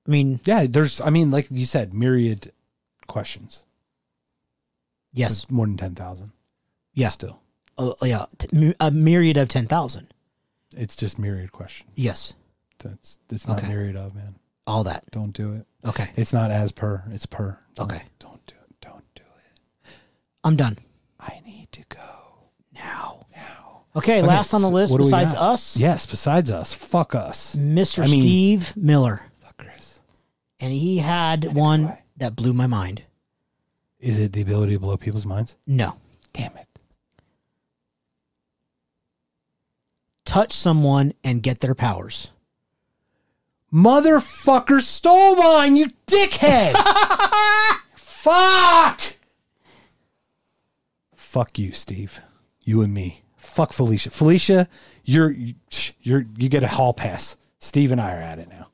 I mean, Yeah. There's I mean, like you said, myriad questions. yes. There's more than ten thousand. Yeah. Still. Uh, yeah. A myriad of ten thousand. It's just myriad question. Yes. That's it's not Okay. myriad of man. All that. Don't do it. Okay. It's not as per. It's per. Don't- Okay. Don't do it. Don't do it. I'm done. I need to go Now. now. Okay, Okay, last on the list what do we besides us, Yes. Besides us, fuck us. Mr. I mean- Steve Miller. Fuck Chris. And he had one that blew my mind. Is it the ability to blow people's minds? No. Damn it. Touch someone and get their powers. Motherfucker stole mine, you dickhead! Fuck! Fuck you, Steve. You and me. Fuck Felicia. Felicia, you're you're you get a hall pass. Steve and I are at it now.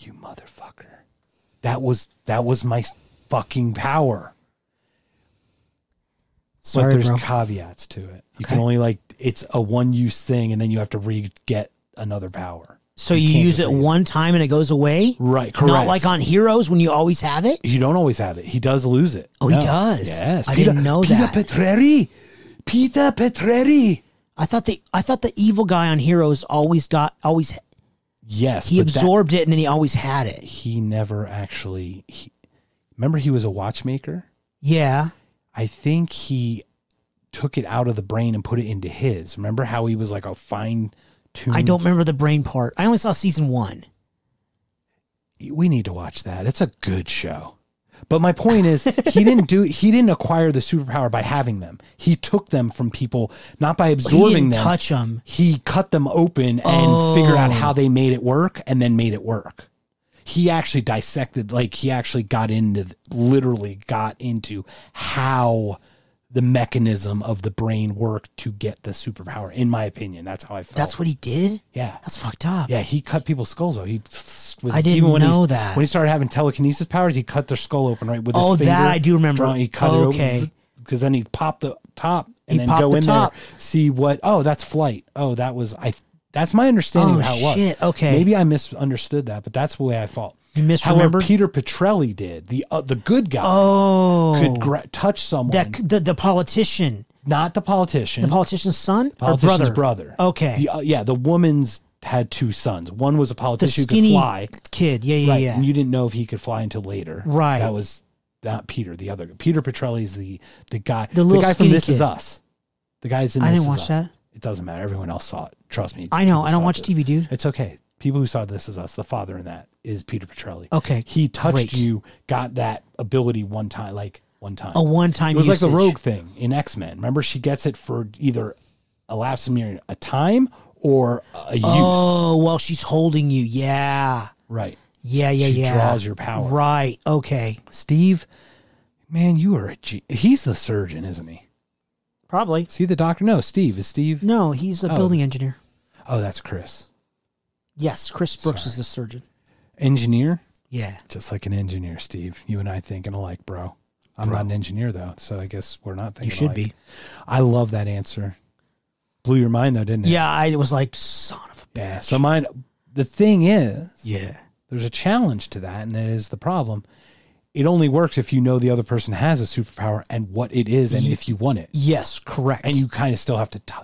You motherfucker. That was that was my fucking power. Sorry, but there's bro. caveats to it. You can only like it's a one use thing and then you have to re get another power. So you, use it one time and it goes away? Right, correct. Not like on Heroes when you always have it? You don't always have it. He does lose it. Oh, he does? Yes. I didn't know that. Peter that. Petrelli. Peter Petrelli. I thought the I thought the evil guy on Heroes always got always Yes. he but that- absorbed it and then he always had it. he never actually. He, remember, he was a watchmaker. Yeah. I think he took it out of the brain and put it into his. Remember how he was like a fine I don't remember the brain part. I only saw season one. We need to watch that. It's a good show. But my point is, he didn't do. He didn't acquire the superpower by having them. He took them from people, not by He absorbing didn't them. touch them. he cut them open and figured out how oh. they made it work and then made it work. He actually dissected, like he actually got into, literally got into how the mechanism of the brain work to get the superpower. In my opinion, that's how I felt. That's what he did? yeah, That's fucked up. yeah. He cut people's skulls though. He, with, I didn't even when know that. When he started having telekinesis powers, he cut their skull open right with his Oh, that finger. I do remember. Draw- He cut Okay. it open because then he popped the top and He then go the in top. there, see what. Oh, that's flight. Oh, that was I. That's my understanding Oh, of how it was. Okay. maybe I misunderstood that, but that's the way I felt. You However. Peter Petrelli did the uh, the good guy Oh. could touch someone, that the, the politician, not the politician, the politician's son or politician's brother? brother. Okay. The, uh, yeah, the woman's had two sons. One was a The politician who could fly. kid. Yeah, yeah, right. yeah. And you didn't know if he could fly until later. Right. That was not Peter, the other. Peter Petrelli is the the guy. The little guy from This Is. Us. The guy's in I didn't watch Us. that. It doesn't matter. Everyone else saw it. Trust me. I know. I don't watch it. TV, dude. It's okay. People who saw This Is Us, the father in that is Peter Petrelli. Okay. He touched great. you, got that ability one time, like one time. A one time It was usage. like the rogue thing in X Men. Remember, she gets it for either a lapse of a time or a use. Oh, well, she's holding you. Yeah. Right. Yeah, yeah, She yeah. draws your power. Right. Okay. Steve, man, you are a G. He's the surgeon, isn't he? Probably. See the doctor? No, Steve. Is Steve? No, he's a Oh. building engineer. Oh, that's Chris. Yes, Chris Brooks is the surgeon. Engineer? Yeah. Just like an engineer, Steve. You and I thinking alike, bro. I'm not an engineer, though, so I guess we're not thinking You should alike. be. I love that answer. Blew your mind, though, didn't it? Yeah, I was like, son of a Yeah. So mine, the thing is, Yeah. there's a challenge to that, and that is the problem. It only works if you know the other person has a superpower and what it is, and if you want it. Yes, correct. And you kind of still have to. T-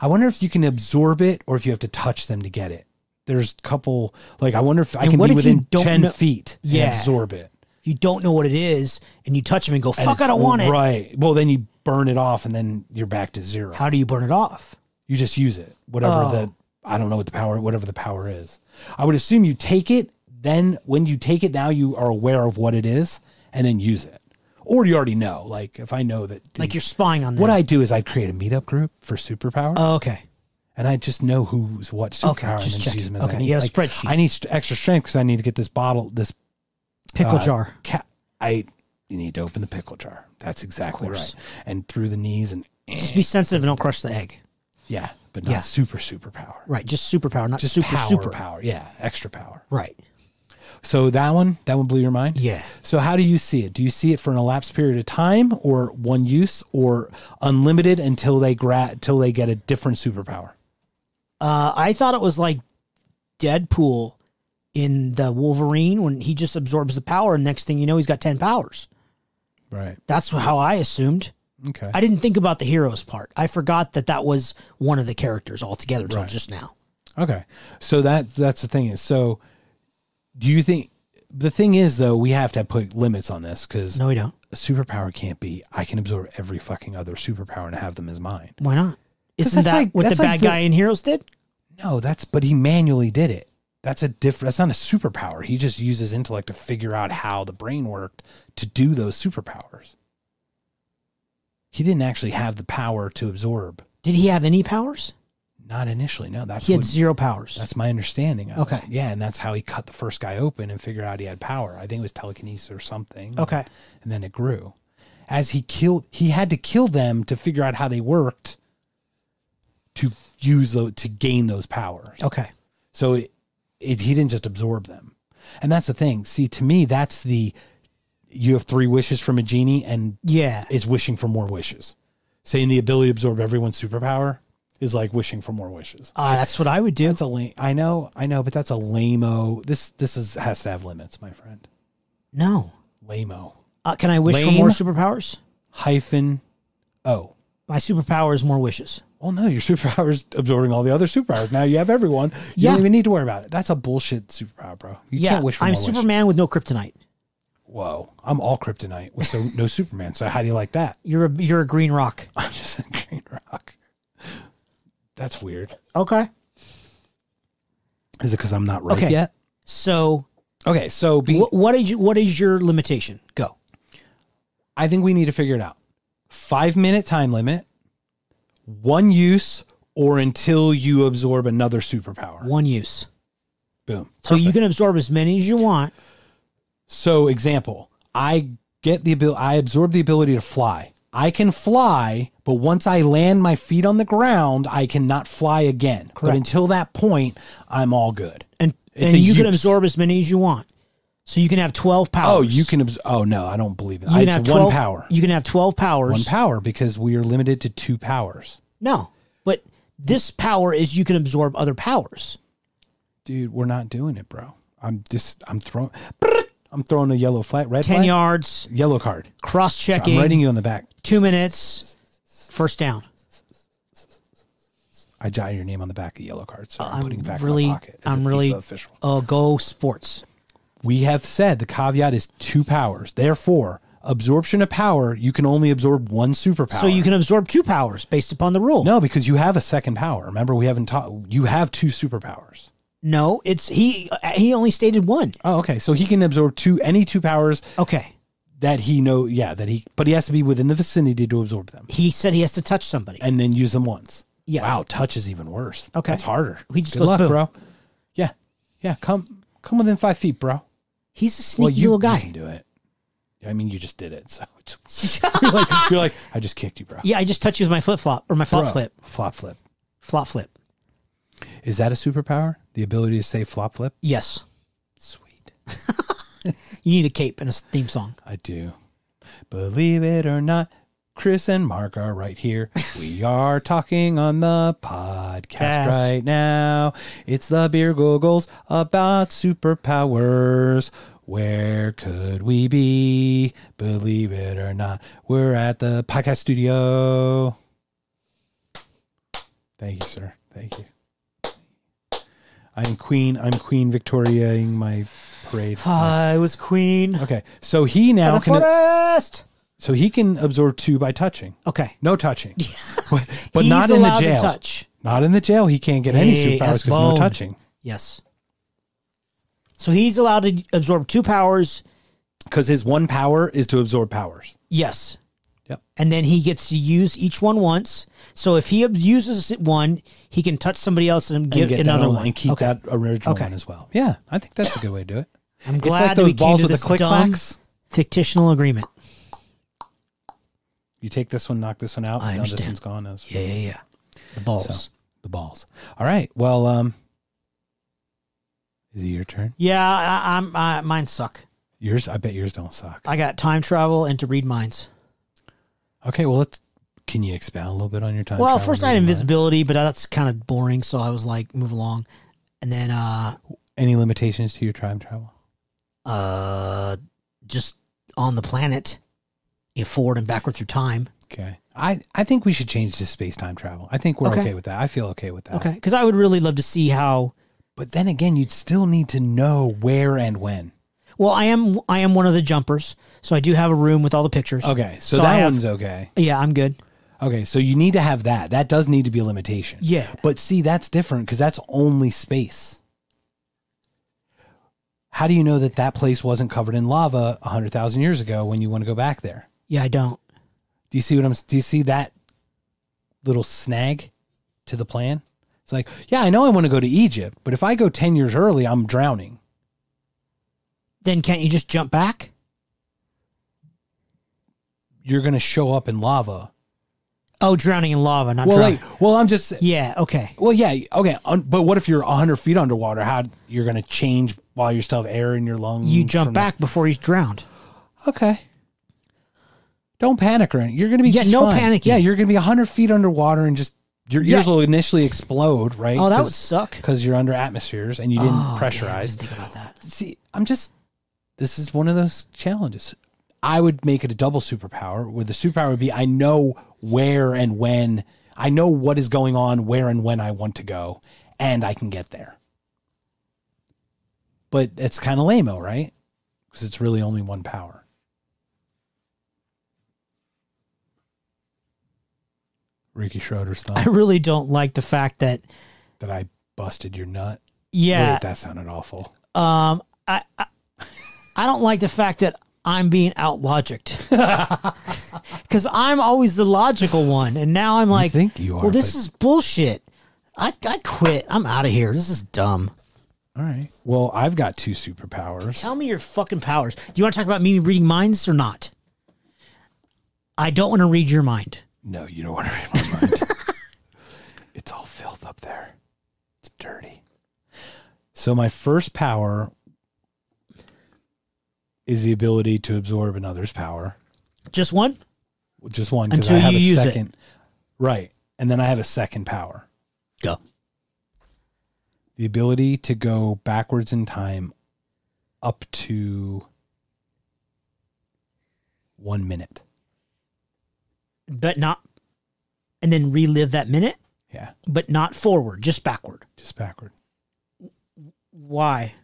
I wonder if you can absorb it or if you have to touch them to get it. There's a couple. Like I wonder if I And can be within ten know- feet and Yeah. absorb it. if you don't know what it is and you touch him and go, And fuck, I don't want it. Right. Well, then you burn it off, and then you're back to zero. How do you burn it off? you just use it, whatever Oh. the. I don't know what the power, whatever the power is. I would assume you take it. Then when you take it, now you are aware of what it is, and then use it. Or you already know. Like if I know that. Like you're spying on them. what I do is I create a meetup group for superpower. Oh, okay. And I just know who's what superpower Okay, and just then use them as Okay, I need. yeah, Like, spreadsheet. I need extra strength because I need to get this bottle. This Pickle uh, jar. Ca- I you need to open the pickle jar. That's exactly right. And through the knees and Just be sensitive and don't crush the egg. yeah, but not Yeah. super superpower. Right. Just superpower, not Just super power, super. power. Yeah, extra power. Right. So that one, that one blew your mind. Yeah. So how do you see it? Do you see it for an elapsed period of time, or one use, or unlimited until they gra- until they get a different superpower? Uh, I thought it was like Deadpool in the Wolverine when he just absorbs the power, and next thing you know, he's got ten powers. Right. That's how I assumed. Okay. I didn't think about the heroes part. I forgot that that was one of the characters altogether until Right. just now. Okay. So that that's the thing is so do you think the thing is though we have to put limits on this cuz No, we don't. a superpower can't be I can absorb every fucking other superpower and have them as mine. Why not? Isn't that like- what the bad like the- guy in Heroes did? No, that's but he manually did it. That's a different that's not a superpower. He just uses intellect to figure out how the brain worked to do those superpowers. He didn't actually have the power to absorb. Did he have any powers? Not initially. No, that's He had what- zero powers. That's my understanding. Of Okay. It. Yeah, and that's how he cut the first guy open and figured out he had power. I think it was telekinesis or something. Okay. And then it grew. As he killed, he had to kill them to figure out how they worked to use those, to gain those powers. Okay. So it, it, he didn't just absorb them. And that's the thing. See, to me, that's the, you have three wishes from a genie and Yeah. it's wishing for more wishes. Saying the ability to absorb everyone's superpower is like wishing for more wishes. Uh, that's what I would do. That's a lame. I know, I know, but that's a lameo. This this is has to have limits, my friend. No. Lameo Uh, can I wish for more superpowers? hyphen. Oh, My superpower is more wishes. well, no, your superpower is absorbing all the other superpowers. Now you have everyone. You Yeah. don't even need to worry about it. That's a bullshit superpower, bro. You yeah. can't wish for I'm more wishes. Superman with no kryptonite. Whoa, I'm all kryptonite with so, no Superman. So how do you like that? You're a you're a green rock. I'm just a green rock. That's weird. Okay. Is it because I'm not right Okay. yet? So Okay, so be, what what is you, what is your limitation? Go. I think we need to figure it out. Five minute time limit, one use, or until you absorb another superpower. One use. Boom. So you can absorb as many as you want. So, example, I get the ability, I absorb the ability to fly. I can fly, but once I land my feet on the ground, I cannot fly again. But until that point, I'm all good. And It's and you can absorb as many as you want. So you can have 12 powers. Oh, you can. Abs- oh no, I don't believe it. You can it's have one 12 power. You can have 12 powers. One power because we are limited to two powers. No. But this power is you can absorb other powers. Dude, we're not doing it, bro. I'm just. I'm throwing. I'm throwing a yellow flag. Red 10 flag? yards, Yellow card. cross I'm checking, writing you on the back. 2 minutes, first down. I jot your name on the back of the yellow card, so I'm, I'm putting it back really in my pocket. as a I'm really FIFA official. uh go sports. We have said the caveat is two powers. Therefore, absorption of power, you can only absorb one superpower. So you can absorb two powers based upon the rule. no, because you have a second power. Remember, we haven't taught. You have two superpowers. No, it's he he only stated one. Oh, okay. So he can absorb two any two powers Okay. that he know. Yeah, that he. But he has to be within the vicinity to absorb them, He said he has to touch somebody. and then use them once. Yeah. Wow, touch is even worse. Okay. that's harder. He just Good goes luck, boom. bro. Yeah, yeah. Come, come within five feet, bro. He's a Well, sneaky you, little you can guy. do it. I mean, you just did it, so it's, you're like, you're like, I just kicked you, bro. yeah, I just touched you with my flip flop or my flop Bro, flip. flop flip. Flop flip. Is that a superpower? The ability to say flop flip? Yes. Sweet. You need a cape and a theme song. I do. Believe it or not, Chris and Mark are right here. We are talking on the podcast Cast. right now. It's the Beer Googgles about superpowers. Where could we be? Believe it or not, we're at the podcast studio. Thank you, sir. Thank you. I'm Queen. I'm Queen Victoriaing my parade. I was queen. Okay, so he now can. forest. So he can absorb two by touching. Okay. No touching. but but not in the allowed to jail. touch. Not in the jail. He can't get any Hey, superpowers because no touching. Yes. So he's allowed to absorb two powers. Because his one power is to absorb powers. Yes. Yep. And then he gets to use each one once. So if he uses it one, he can touch somebody else and And give get another that one and keep Okay. that original Okay. one as well. Yeah, I think that's a good way to do it. I'm It's glad like that those we came balls to with the this click dumb clacks. fictional agreement. You take this one, knock this one out. I now this one's gone. As Yeah, yeah, yeah. The balls. So, the balls. All right. Well, um, is it your turn? Yeah, I, I'm. I, mine suck. Yours. I bet yours don't suck. I got time travel and to read minds. Okay. Well, let's. Can you expound a little bit on your time? Well, travel first and I had reading invisibility, but that's kind of boring. So I was like, move along. And then, uh. Any limitations to your time travel? uh, just on the planet, you know, forward and backward through time. Okay. I, I think we should change to space time travel. I think we're Okay. okay. with that. I feel okay with that. Okay, because I would really love to see how. But then again, you'd still need to know where and when. Well, I am I am one of the jumpers, so I do have a room with all the pictures. Okay. So, So that have- one's okay. Yeah, I'm good. Okay. So you need to have that. That does need to be a limitation. Yeah. But see, that's different because that's only space. How do you know that that place wasn't covered in lava 100,000 years ago when you want to go back there? Yeah, I don't. Do you see what I'm do you see that little snag to the plan? It's like, yeah, I know I want to go to Egypt, but if I go 10 years early, I'm drowning. Then can't you just jump back? You're going to show up in lava. Oh, drowning in lava, not Well, drowning. like, well, I'm just yeah, okay. Well, yeah, okay, un, but what if you're 100 feet underwater? How you're going to change while you still have air in your lungs? You jump back before he's drowned. okay. Don't panic or anything. You're going to be Yeah, no fine. panicking. Yeah, you're going to be 100 feet underwater and just your Yeah. ears will initially explode, right? Oh, that would suck. because you're under atmospheres and you didn't Oh, yeah, I pressurize. think about that. See, I'm just. This is one of those challenges. I would make it a double superpower, where the superpower would be I know where and when, I know what is going on, where and when I want to go, and I can get there. But it's kind of lame, right? Because it's really only one power. Ricky Schroder's I really don't like the fact that that I busted your nut. yeah, Wait, that sounded awful. um I, I I don't like the fact that I'm being out logicked. Cuz I'm always the logical one and now I'm like think you are, Well, this but- is bullshit. I I quit. I'm out of here. This is dumb. All right. Well, I've got two superpowers. Tell me your fucking powers. Do you want to talk about me reading minds or not? I don't want to read your mind. No, you don't want to read my mind. It's all filth up there. It's dirty. So my first power is the ability to absorb another's power. Just one? Just one because Until I have you a use it. Right. And then I have a second power. Go. The ability to go backwards in time up to one minute. But not and then relive that minute, Yeah. but not forward, just backward. Just backward. Why?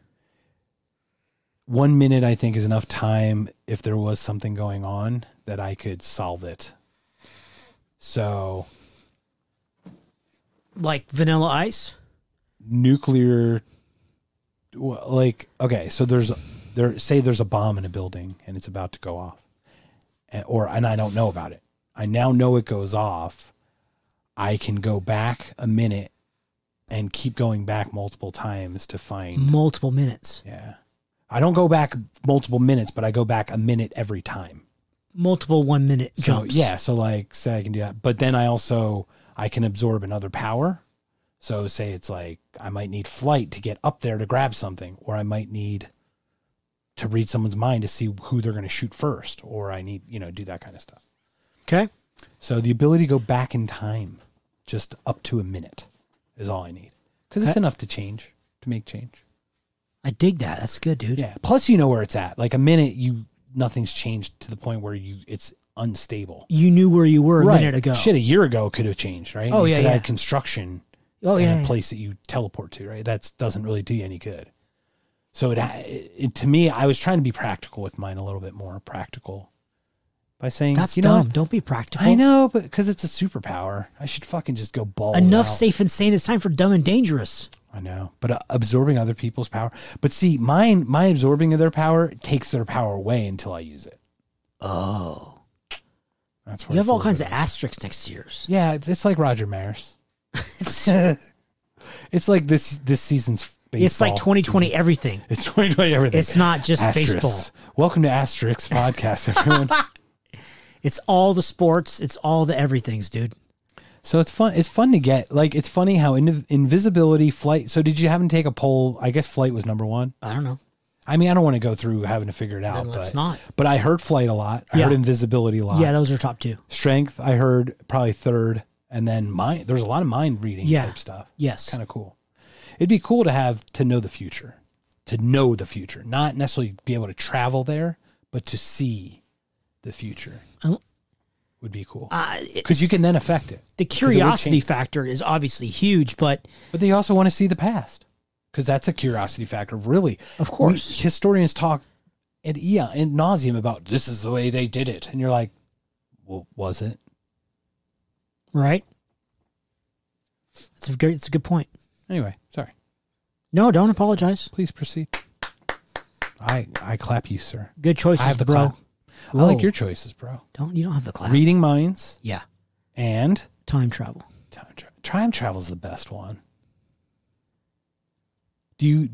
one minute I think is enough time if there was something going on that I could solve it. So Like vanilla ice? nuclear like okay, so there's there say there's a bomb in a building and it's about to go off. And, or and I don't know about it. I now know it goes off. I can go back a minute and keep going back multiple times to find Multiple minutes. yeah. I don't go back multiple minutes, but I go back a minute every time. Multiple one minute So jumps. yeah, so like say I can do that, but then I also I can absorb another power. So say it's like I might need flight to get up there to grab something, or I might need to read someone's mind to see who they're going to shoot first, or I need you know do that kind of stuff. Okay. So the ability to go back in time, just up to a minute, is all I need because it's Okay. enough to change to make change. I dig that. That's good, dude. Yeah. Plus, you know where it's at. Like a minute, you nothing's changed to the point where you it's unstable. You knew where you were a minute ago. Shit, a year ago could have changed, right? Oh, you yeah, yeah. have construction Oh in yeah. a yeah. place that you teleport to, right? That doesn't really do you any good. So it, it to me, I was trying to be practical with mine a little bit more practical by saying, That's you know, dumb. what? Don't be practical. I know, but because it's a superpower, I should fucking just go balls Enough out. safe and sane. It's time for dumb and dangerous. I know, but uh, absorbing other people's power. But see, mine, my absorbing of their power takes their power away until I use it. Oh. That's where You have all kinds of asterisks next to yours. Yeah, it's, it's like Roger Maris. it's like this this season's baseball. it's like 2020 season. everything. It's 2020 everything. It's not just baseball. Welcome to Asterisk podcast, everyone. It's all the sports. It's all the everythings, dude. so it's fun. It's fun to get. Like it's funny how in, invisibility, flight. So did you have to take a poll? I guess flight was number one. I don't know. I mean, I don't want to go through having to figure it out, Then but not. But I heard flight a lot. I Yeah. heard invisibility a lot. Yeah, those are top two. Strength, I heard probably third, and then mind. There's a lot of mind reading Yeah. type stuff. Yes. kind of cool. It'd be cool to have to know the future, to know the future, not necessarily be able to travel there, but to see the future. Oh. would be cool Uh, because you can then affect it. the curiosity change- factor is obviously huge, but But they also want to see the past because that's a curiosity factor. Really, Of course. We- historians talk at yeah in nauseum about this is the way they did it, and you're like, well, was it? right? It's a good. It's a good point. Anyway, sorry. No, don't apologize. Please proceed. I I clap you, sir. Good choices, I have the bro. clap. I like your choices, bro. Don't you don't have the clap? Reading minds yeah, and time travel. time, tra- time travel is the best one. Do you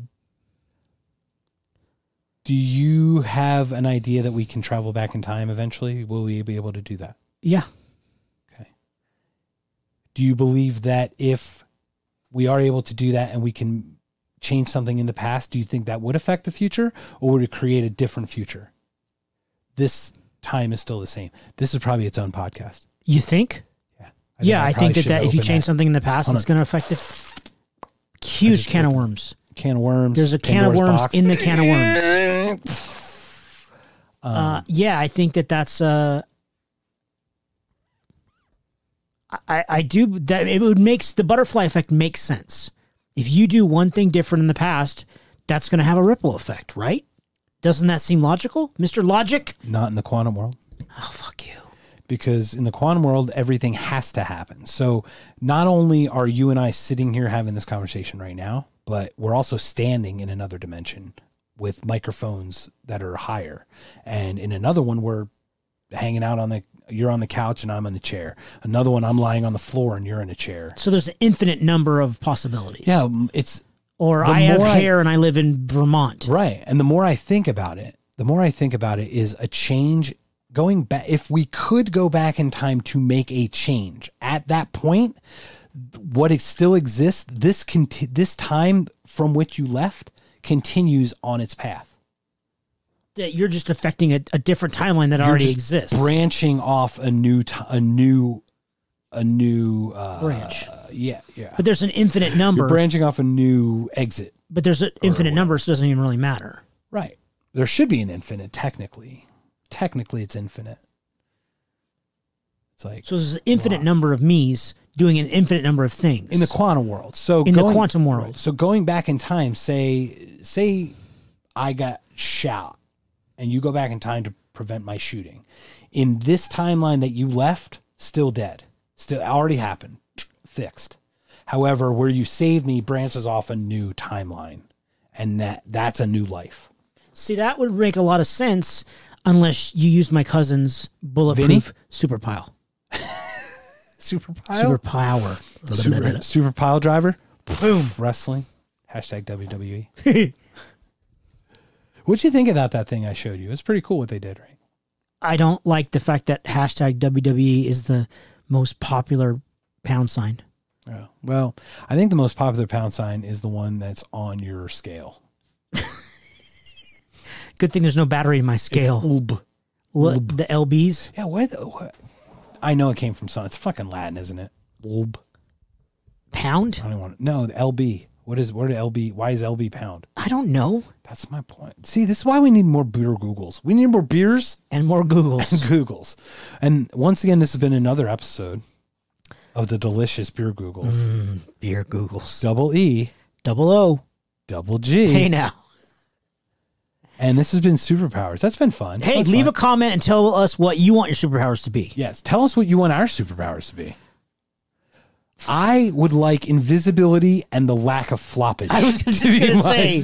do you have an idea that we can travel back in time eventually? Will we be able to do that? Yeah, Okay. Do you believe that if we are able to do that and we can change something in the past, do you think that would affect the future or would it create a different future? This time is still the same. This is probably its own podcast. you think? Yeah. yeah, I probably think that, that if you change something in the past, it's going to affect it. Huge can of worms. can of worms. There's a can of worms box. in the can of worms. Um, uh, yeah, I think that that's. Uh, I I do that. It would makes the butterfly effect makes sense. If you do one thing different in the past, that's going to have a ripple effect, right? Doesn't that seem logical, Mister Logic? not in the quantum world. Oh fuck you. because in the quantum world everything has to happen so not only are you and i sitting here having this conversation right now but we're also standing in another dimension with microphones that are higher and in another one we're hanging out on the you're on the couch and i'm on the chair another one i'm lying on the floor and you're in a chair So there's an infinite number of possibilities. yeah it's Or The I have more I- hair and I live in Vermont. Right. And the more I think about it, the more I think about it is a change going back. If we could go back in time to make a change at that point, what it still exists, this conti- this time from which you left continues on its path. That you're just affecting a, a different timeline that You're already exists. Branching off a new, a new, a new uh, Branch. Yeah, yeah. But there's an infinite number. You're branching off a new exit. but there's an infinite number, so it doesn't even really matter. Right. There should be an infinite, technically. Technically, it's infinite. It's like So there's an infinite number of me's doing an infinite number of things. in the quantum world. So In the quantum world. right. So going back in time, say say I got shot, and you go back in time to prevent my shooting. In this timeline that you left, still dead, still already happened, fixed. However, where you saved me branches off a new timeline, and that that's a new life. See, that would make a lot of sense unless you used my cousin's bulletproof super pile. Super pile. Super power. super, super pile driver. Boom. Wrestling. Hashtag WWE. What'd you think about that thing I showed you? It's pretty cool what they did, right? I don't like the fact that hashtag WWE is the most popular pound sign. Oh, well, I think the most popular pound sign is the one that's on your scale. Good thing there's no battery in my scale. It's ulb. The LBs? Yeah, where the, what? I know it came from some. It's fucking Latin, isn't it? Ulb. Pound? I don't want. No, the LB. What is? What did LB? Why is LB pound? I don't know. That's my point. See, this is why we need more beer Googgles. We need more beers And more Googgles. and Googgles. And once again, this has been another episode of the delicious beer Googgles. Mm, beer Googgles. Double E, Double O. double G. Hey now. And this has been superpowers. That's been fun. Hey, That's leave fun. a comment and tell us what you want your superpowers to be. Yes. Tell us what you want our superpowers to be. I would like invisibility and the lack of floppage. I was just going to say,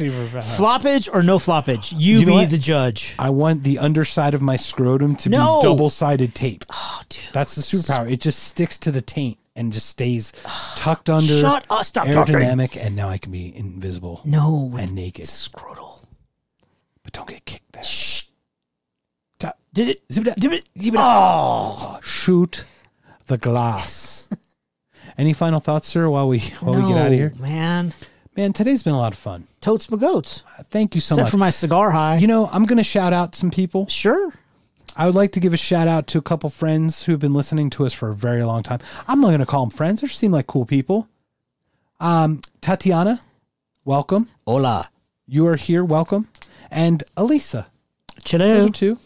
floppage or no floppage? You, You know be what? the judge. I want the underside of my scrotum to No. be double sided tape. Oh, dude. That's the superpower. It just sticks to the taint and just stays tucked under. Shut up. Stop talking. aerodynamic, and now I can be invisible No. and It's naked. scrotal. But don't get kicked there. Shh. Did it? Zip it up. Did it? Did it? Oh. Shoot the glass. Any final thoughts, sir, while we while we get out of here? man. Man, today's been a lot of fun. Totes my goats. Thank you so Except much. for my cigar high. you know, I'm going to shout out some people. sure. I would like to give a shout out to a couple friends who have been listening to us for a very long time. I'm not going to call them friends; they seem like cool people. Um, Tatiana, welcome. Hola. You are here. Welcome. And Elisa, those Chillo. are two.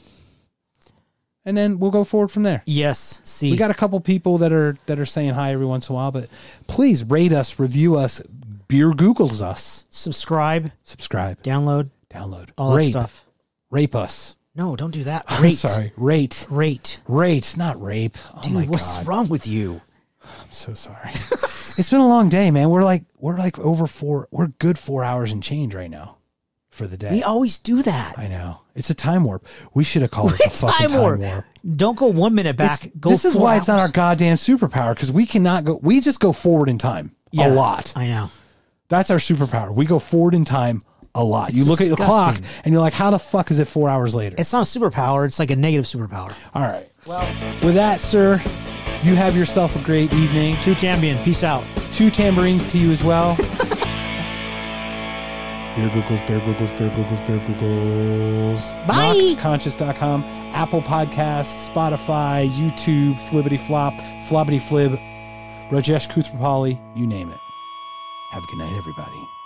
And then we'll go forward from there. Yes. See. We got a couple people that are that are saying hi every once in a while, but please rate us, review us. Beer Googgles us. subscribe, Subscribe, download, download, all rate, that stuff. rape us. No, don't do that. I'm Rate. sorry, rate, Rate. rate, not rape. Oh Dude, my what's god, wrong with you? I'm so sorry. it's been a long day, man. We're like we're like over four. We're good four hours and change right now for the day. We always do that. I know it's a time warp. We should have called it a fucking Time time warp. warp. Don't go one minute back. It's- go this is why it's not our goddamn superpower because we cannot go. We just go forward in time Yeah, a lot. I know. That's our superpower. We go forward in time a lot. you look at the clock and you're like, how the fuck is it four hours later? It's not a superpower. It's like a negative superpower. All right. Well, with that, sir, you have yourself a great evening. True champion. Peace out. Two tambourines to you as well. Beer Googgles, Bear Googgles, Bear Googgles, Bear Googgles. Bye. Knockedconscious.com, Apple Podcasts, Spotify, YouTube, Flibbity Flop, Flobbity Flib, Rajesh Koothrappali, you name it. Have a good night, everybody.